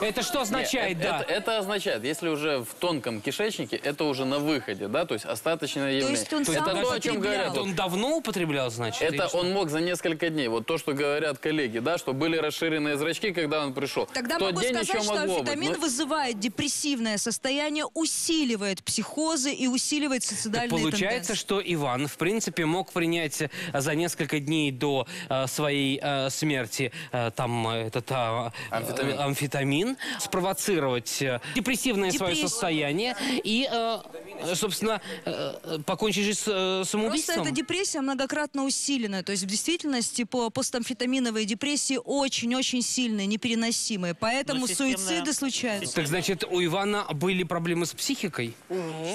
Это что означает, Нет, да? Это, это означает, если уже в тонком кишечнике, это уже на выходе, да, то есть остаточное явление. есть он это сам то, о чем говорят. Это он давно употреблял, значит? Это он мог за несколько дней. Вот то, что говорят коллеги, да, что были расширенные зрачки, когда он пришел. Тогда тот могу день сказать, что амфетамин быть. Но- вызывает депрессивное состояние, усиливает психозы и усиливает суицидальные Получается, тенденции. что Иван, в принципе, мог принять э, за несколько дней до э, своей э, смерти э, там этот а, э, Амфетамин. амфетамин, спровоцировать э, депрессивное свое Депрессию. состояние и, э, собственно, э, э, покончить жизнь с, э, Просто самоубийством. эта депрессия многократно усиленная. То есть в действительности по постамфетаминовые депрессии очень-очень сильные, непереносимые. Поэтому Но системная- суициды случаются. Так значит, у Ивана были проблемы с психикой?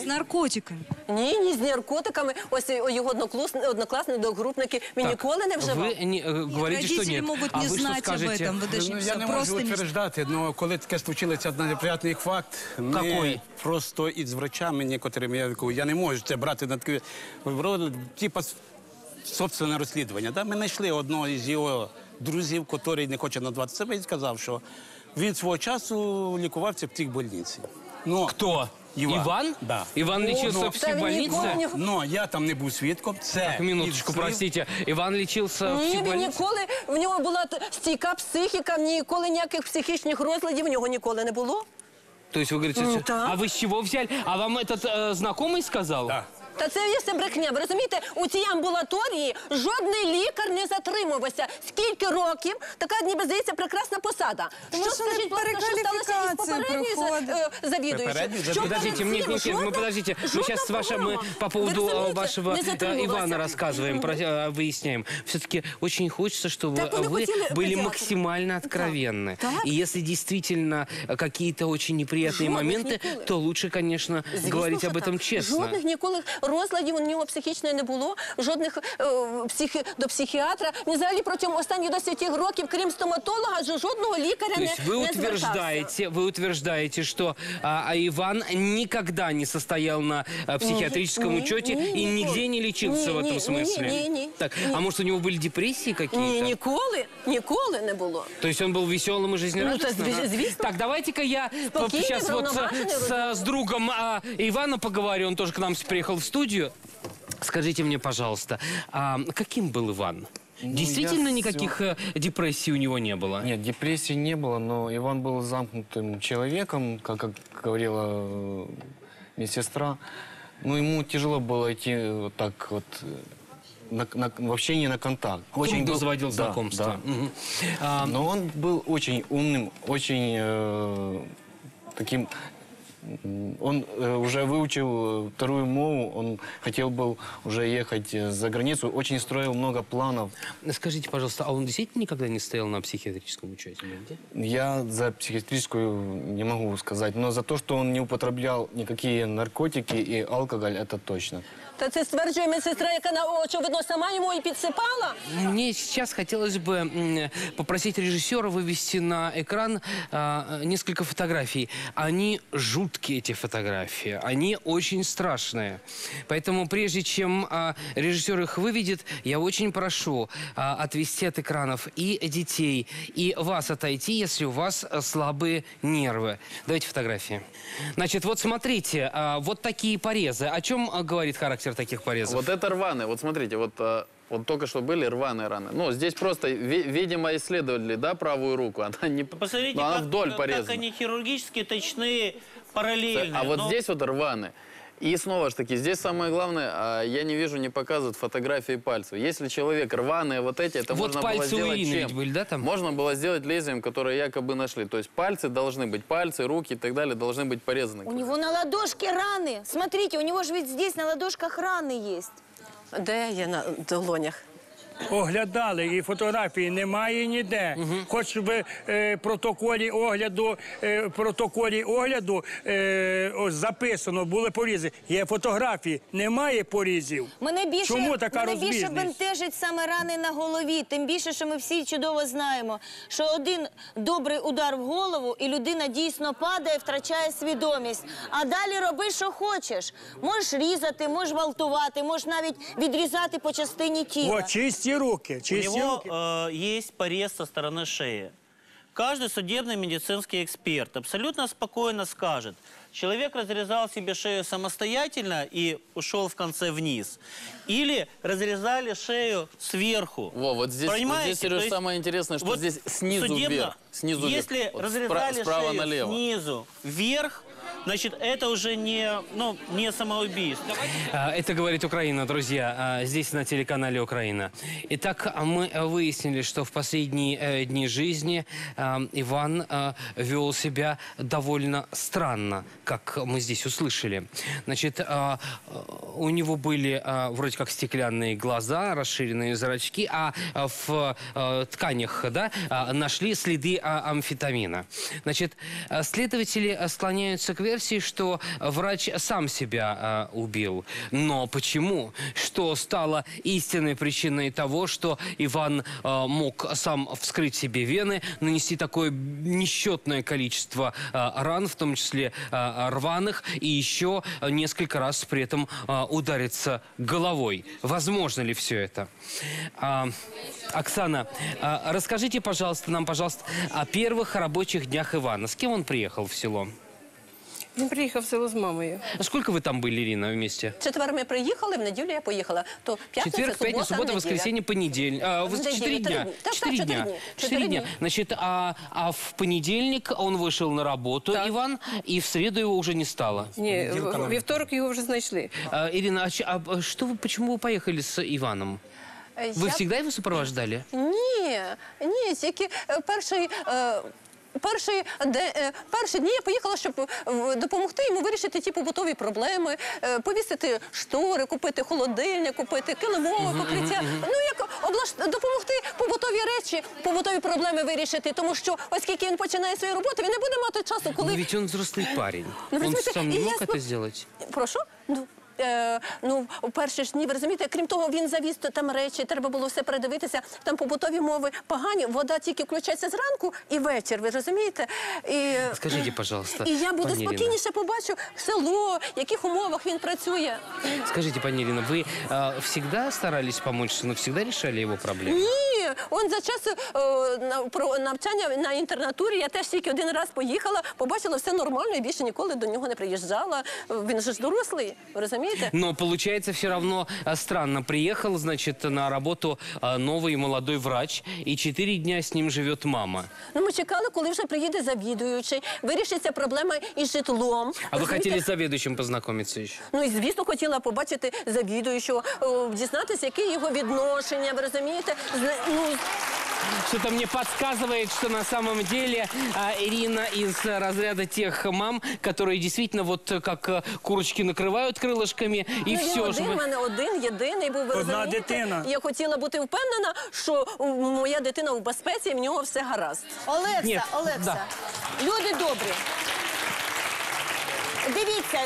С наркотиками. Ні, ні з наркотиками. Ось е, його одноклас- однокласники, одногрупники. Він Так, ніколи не вживав. Вы не, э, говорите, что Родители нет. могут а не вы что знать об скажете? этом. Вы даже Ну, не я не можу просто не утверждати, але коли таке случилося неприятний факт, Какой? просто із врачами некоторими, я, я не можу це брати на таке, типа собственне розслідування. Да? Ми знайшли одного із його друзів, який не хоче назвати себе, і сказав, що він свого часу лікувався в цій больниці. Ну, Кто? Иван. Иван? Да. Иван лечился Ну, в психбольнице? Ну, я там не був свідком. Це Так, минуточку, із слів- простите. Иван лечился в Ні, він психбольнице? ніколи в нього була т- стійка психіка, ніколи ніяких психічних розладів в нього ніколи не було. То есть вы говорите, Ну, всё- да. а вы с чего взяли? А вам этот э, знакомый сказал? Да. Та це є все брехня. Ви розумієте, у цій амбулаторії жодний лікар не затримувався. Скільки років? Така ніби здається прекрасна посада. Тому що вони скажіть, будь ласка, що сталося із перекваліфікацію попередньою за- проходять. е, завідуючою? Попередньою Що завідуючою. Подождите, перед мне, цим Никита, мы жодна- подождите. Мы жодна сейчас с вашим мы програма. по Ви поводу э, розумієте? вашего Не э, затримувалася. Ивана рассказываем, про, э, выясняем. Все-таки очень хочется, чтобы Так вы вы хотели были педиатра. максимально откровенны. Так. И если действительно э, какие-то очень неприятные Жодных моменты, николи. то лучше, конечно, Звісно, говорить що об этом так. честно. Жодних ніколи розладів у нього психічної не було, жодних е, психі... до психіатра. Ні, взагалі протягом останніх десятих років, крім стоматолога, ж- жодного лікаря То не, есть вы не звертався. утверждаете, вы утверждаете, что а, а Иван никогда не состоял на а, психиатрическом Ні, учете ні, и ніколи. нигде не лечился Ні, в этом ні, смысле? ні, ні, ні. Так, Ні. а может у него были депрессии какие-то? Ні, ніколи, ніколи не було. То есть он был веселым и жизнерадостным? Ну, то есть, да? звісно. Так, давайте-ка я Спокойный, сейчас вот с, вравноваженный, с- с другом а, Ивана поговорю. Он тоже к нам приехал в студию. Скажите мне, пожалуйста, а каким был Иван? Действительно Ну, я никаких э, депрессий у него не было? Нет, депрессии не было, но Иван был замкнутым человеком, как, как говорила э, медсестра. Ну, ему тяжело было идти вот так вот э, на, на- в общении на контакт. Трудно был- заводил да, знакомства. да. Мгм. А, Но он был очень умным, очень э, таким... Он э, уже выучил э, вторую мову, он хотел был уже ехать э, за границу, очень строил много планов. Скажите, пожалуйста, а он действительно никогда не стоял на психиатрическом учете? Я за психиатрическую не могу сказать, но за то, что он не употреблял никакие наркотики и алкоголь, это точно. Та це стверджує медсестра, яка на очевидно сама йому і підсипала. Мне сейчас хотелось бы м, попросить режиссера вывести на экран а, несколько фотографий. Они жуткие, эти фотографии. Они очень страшные. Поэтому прежде чем а, режиссер их выведет, я очень прошу а, отвести от экранов и детей, и вас отойти, если у вас а, слабые нервы. Давайте фотографии. Значит, вот смотрите, а, вот такие порезы. О чем а, говорит характер Таких порезов? Вот это рваные. Вот смотрите, вот, э, вот только что были рваные раны. Ну, здесь просто, ви- видимо, исследовали, да, правую руку. *laughs* Она не... Посмотрите, но она как, вдоль как порезана. они хирургически точны параллельно. А вот но- здесь вот рваны. И снова же таки, здесь самое главное, а, я не вижу, не показывают фотографии пальцев. Если человек рваные вот эти, это Вот можно было сделать чем? были, да, там? Можно было сделать лезвием, которое якобы нашли. То есть пальцы должны быть, пальцы, руки и так далее должны быть порезаны. У него на ладошке раны. Смотрите, у него же ведь здесь на ладошках раны есть. Де є на долонях? Оглядали і фотографії немає ніде. Хоч в е, протоколі огляду, е, протоколі огляду е, записано, були порізи. Є фотографії, немає порізів. Мене більше, Чому така мене більше розбіжність? бентежить саме рани на голові. Тим більше, що ми всі чудово знаємо, що один добрий удар в голову, і людина дійсно падає, втрачає свідомість. А далі роби, що хочеш. Можеш різати, можеш гвалтувати, можеш навіть відрізати по частині тіла. Чисті руки, У чисті него руки. э, есть порез со стороны шеи. Каждый судебный медицинский эксперт абсолютно спокойно скажет, человек разрезал себе шею самостоятельно и ушел в конце вниз, или разрезали шею сверху. Во, вот здесь, вот Понимаете? здесь, Сереж, То есть самое интересное, что вот здесь снизу судебно, вверх. Снизу вверх. Если Вот разрезали спра- справа шею налево. снизу вверх, значит, это уже не, ну, не самоубийство. А, Это говорит Украина, друзья, а, здесь на телеканале Украина. Итак, а мы выяснили, что в последние э, дни жизни Иван вел себя довольно странно, как мы здесь услышали. Значит, у него были вроде как стеклянные глаза, расширенные зрачки, а в тканях да, нашли следы амфетамина. Значит, следователи склоняются к версии, что врач сам себя а, убил. Но почему? Что стало истинной причиной того, что Иван а, мог сам вскрыть себе вены, нанести такое несчетное количество а, ран, в том числе а, рваных, и еще несколько раз при этом а, удариться головой. Возможно ли все это? А, Оксана, а, расскажите, пожалуйста, нам, пожалуйста, о первых рабочих днях Ивана. С кем он приехал в село? Він приїхав в село з мамою. Сколько вы там были, Ирина, вместе? В четвер ми приїхали, в неділю я поїхала. То п'ятниця, Четверг, пятница, суббота, неділя. воскресенье, понедельник. А, В вот неделю, четыре три дня. дня. Так, Четыре так, четыре дня. дня. Четыре Четыре дня. дня. Значит, а, а в понедельник он вышел на работу, Иван, и в среду его уже не стало. Ні, в- вівторок його вже знайшли. А, Ирина, а, ч- а что вы, почему вы поехали с Иваном? Вы Я- всегда его сопровождали? Ні, ні, тільки е, перший. е, Перший, де, е, перші дні я поїхала, щоб е, допомогти йому вирішити ті побутові проблеми, е, повісити штори, купити холодильник, купити килимове покриття. Ну як облаш... допомогти побутові речі, побутові проблеми вирішити, тому що оскільки він починає свою роботу, він не буде мати часу, коли Но ведь он взрослый парень. Ну, розумієте, сам не мог это сделать? Прошу? Ну, е, ну, у перші ж дні, ви розумієте, крім того, він завіз то там речі, треба було все передивитися. Там побутові мови погані, вода тільки включається зранку і вечір, ви розумієте? І, Скажите, пожалуйста, і я буду пані Ірина. спокійніше побачу село, в яких умовах він працює. Скажите, пани Ирина, вы а, всегда старались помочь сыну, всегда решали его проблемы? Ні, он за час е, на- про навчання на інтернатурі я теж тільки один раз поїхала, побачила все нормально і більше ніколи до нього не приїжджала. Він же ж дорослий, ви розумієте? Но получается все равно а, странно. Приехал, значит, на работу а, новый молодой врач, и четыре дня с ним живет мама. Ну, ми чекали, коли вже приїде завідуючий, вирішиться проблема із житлом. А вы Розумієте? хотели с заведующим познакомиться еще? Ну і звісно, хотіла побачити завідуючого, о, дізнатися, які його відношення, ви розумієте? Зна- Ну, Что-то мне подсказывает, что на самом деле а, Ирина из а, разряда тех мам, которые действительно вот э, как э, курочки накрывают крылышками, и ну, він все же. один, в мене один, єдиний був, ви Одна розумієте? дитина. Я хотіла бути впевнена, що м, моя дитина в безпеці, і в нього все гаразд. Олекса, Ні, Олекса, да. люди добрі. Дивіться,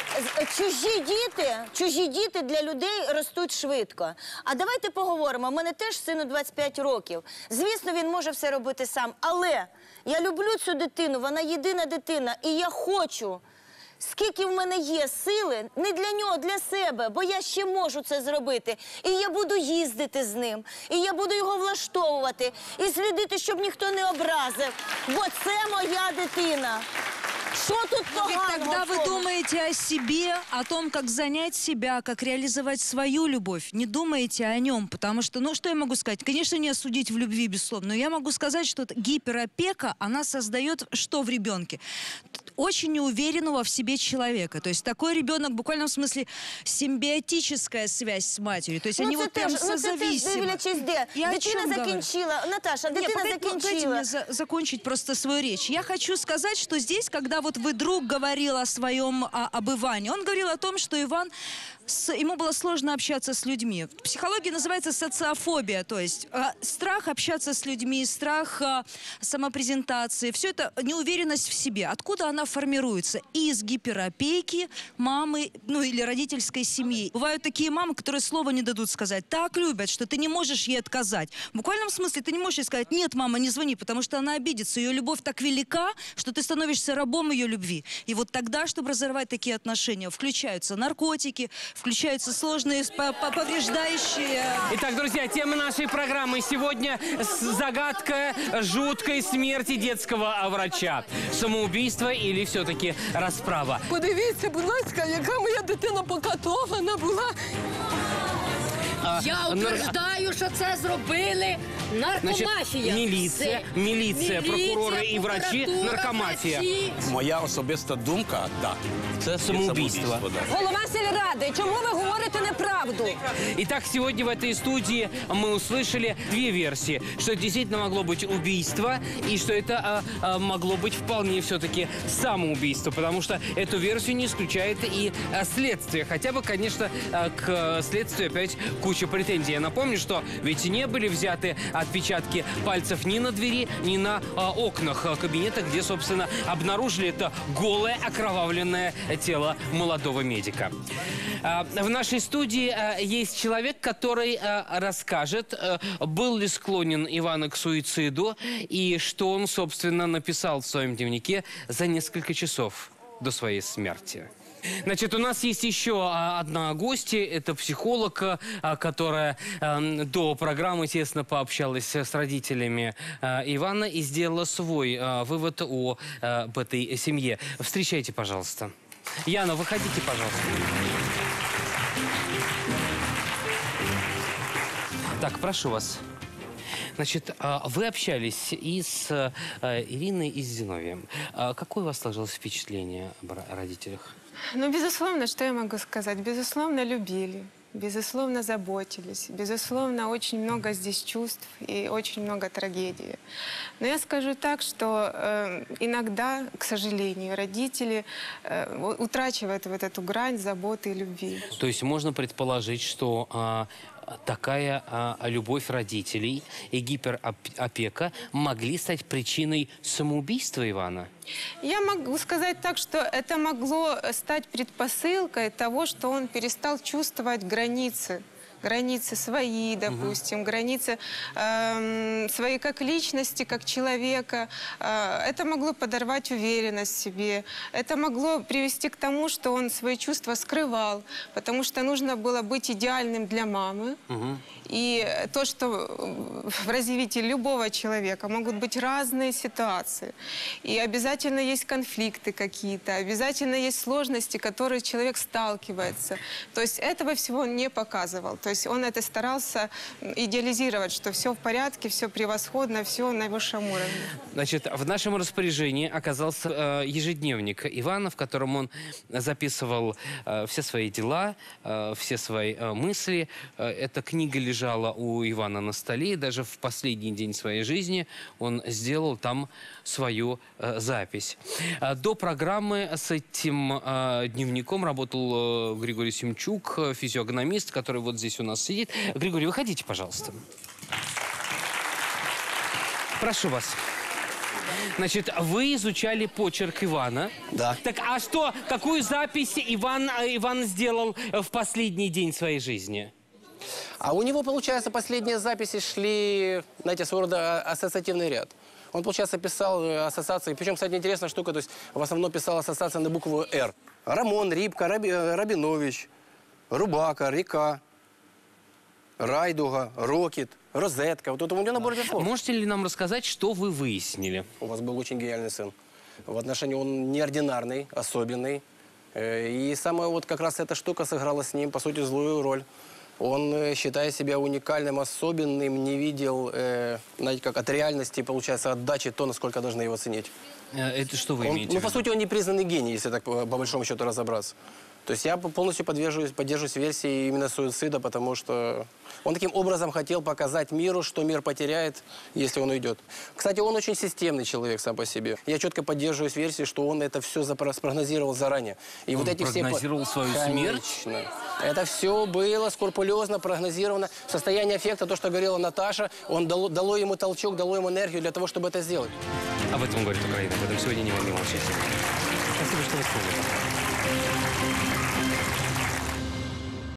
чужі діти, чужі діти для людей ростуть швидко. А давайте поговоримо. У мене теж сину 25 років. Звісно, він може все робити сам. Але я люблю цю дитину, вона єдина дитина, і я хочу. Скільки в мене є сили, не для нього, для себе, бо я ще можу це зробити. І я буду їздити з ним, і я буду його влаштовувати, і слідити, щоб ніхто не образив. Бо це моя дитина. Що тут поганого? тогда в вы думаете о себе, о том, как занять себя, как реализовать свою любовь. Не думаете о нем, потому что, ну, что я могу сказать? Конечно, не осудить в любви, безусловно, но я могу сказать, что гиперопека, она создает что в ребенке? Очень неуверенного в себе человека. То есть такой ребенок в буквальном смысле симбиотическая связь с матерью. То есть они Ну, це вот прям ну, созависимы. Я Дитина говорю? закінчила. Наташа, Не, дитина ну, дайте закінчила. мне за- закончить просто свою речь. Я хочу сказать, что здесь, когда вот вы друг говорил о своем а, об Иване, он говорил о том, что Иван с- ему было сложно общаться с людьми. В психологии называется социофобия, то есть а, страх общаться с людьми, страх а, самопрезентации, все это неуверенность в себе. Откуда она формируется? Из гиперопеки мамы, ну или родительской семьи. Бывают такие мамы, которые слова не дадут сказать. Так любят, что ты не можешь ей отказать. В буквальном смысле ты не можешь ей сказать, нет, мама, не звони, потому что она обидится. Ее любовь так велика, что ты становишься рабом ее любви. И вот тогда, чтобы разорвать такие отношения, включаются наркотики, включаются сложные по- по- повреждающие... Итак, друзья, тема нашей программы сегодня с- загадка жуткой смерти детского врача. Самоубийство или все-таки расправа? Подивіться, будь ласка, яка моя дитина покатована була. А, Я нар- утверждаю, що це зробили наркомафія. Значить, міліція, Все. міліція, прокурори і врачі, прокуратура, наркомафія. врачі. Моя особиста думка, так. Це є Самоубійство. да. Голова сільради, чому ви говорите неправду? Итак, сегодня в этой студии мы услышали две версии, что это действительно могло быть убийство и что это а, а, могло быть вполне все-таки самоубийство, потому что эту версию не исключает и а, следствие. Хотя бы, конечно, а, к а, следствию опять куча претензий. Я напомню, что ведь не были взяты отпечатки пальцев ни на двери, ни на а, окнах кабинета, где, собственно, обнаружили это голое окровавленное тело молодого медика. А, В нашей студии а, есть человек, который а, расскажет, а, был ли склонен Ивана к суициду и что он, собственно, написал в своем дневнике за несколько часов до своей смерти. Значит, у нас есть еще а, одна гостья, это психолог, а, которая ам, до программы тесно пообщалась с родителями а, Ивана и сделала свой а, вывод о, а, об этой семье. Встречайте, пожалуйста. Яна, выходите, пожалуйста. Так, прошу вас. Значит, а, вы общались и с Ириной, и с Зиновием. Какое у вас сложилось впечатление ро- родителях? Ну, безусловно, что я могу сказать? Безусловно, любили, безусловно, заботились, безусловно, очень много здесь чувств и очень много трагедии. Но я скажу так, что э, иногда, к сожалению, родители э, утрачивают вот эту грань заботы и любви. То есть можно предположить, что а, такая а, любовь родителей и гиперопека могли стать причиной самоубийства Ивана? Я могу сказать так, что это могло стать предпосылкой того, что он перестал чувствовать границы. Границы свои, допустим, границы эм, своей как личности, как человека. Э, это могло подорвать уверенность в себе. Это могло привести к тому, что он свои чувства скрывал, потому что нужно было быть идеальным для мамы. И то, что э, в развитии любого человека могут быть разные ситуации. И обязательно есть конфликты какие-то, обязательно есть сложности, которые человек сталкивается. То есть этого всего он не показывал. То есть он это старался идеализировать, что все в порядке, все превосходно, все на высшем уровне. Значит, в нашем распоряжении оказался э, ежедневник Ивана, в котором он записывал э, все свои дела, э, все свои э, мысли. Э, эта книга лежала у Ивана на столе, и даже в последний день своей жизни он сделал там свою э, запись. Э, До программы с этим э, дневником работал э, Григорий Семчук, э, физиогномист, который вот здесь у нас сидит. Григорий, выходите, пожалуйста. Прошу вас. Значит, вы изучали почерк Ивана. Да. Так а что, какую запись Иван, э, Иван сделал э, в последний день своей жизни? А у него, получается, последние записи шли, знаете, своего рода ассоциативный ряд. Он, получается, писал э, ассоциации. Причем, кстати, интересная штука, то есть в основном писал ассоциации на букву «Р». Рамон, Рибка, Раби- Рабинович, Рубака, Река, Райдуга, Рокет, Розетка. Вот это у него набор слов. Можете ли нам рассказать, что вы выяснили? У вас был очень гениальный сын. в отношении он неординарный, особенный. Э, И самая вот как раз эта штука сыграла с ним, по сути, злую роль. Он, э, считая себя уникальным, особенным, не видел, э, знаете, как от реальности, получается, отдачи то, насколько должны его ценить. Э, Это что вы Он- имеете ну, по сути, он не признанный гений, если так по, по большому счету разобраться. То есть я по- полностью поддерживаюсь, поддерживаюсь версией именно суицида, потому что он таким образом хотел показать миру, что мир потеряет, если он уйдет. Кстати, он очень системный человек сам по себе. Я четко поддерживаюсь версией, что он это все спрогнозировал заранее. И Он вот эти все... прогнозировал свою смерть? Конечно. Это все было скрупулезно прогнозировано. Состояние эффекта, то, что говорила Наташа, он дало, дало ему толчок, дало ему энергию для того, чтобы это сделать. Об этом говорит Украина. Об этом сегодня не могли молчать. Спасибо, что вы вспомнили.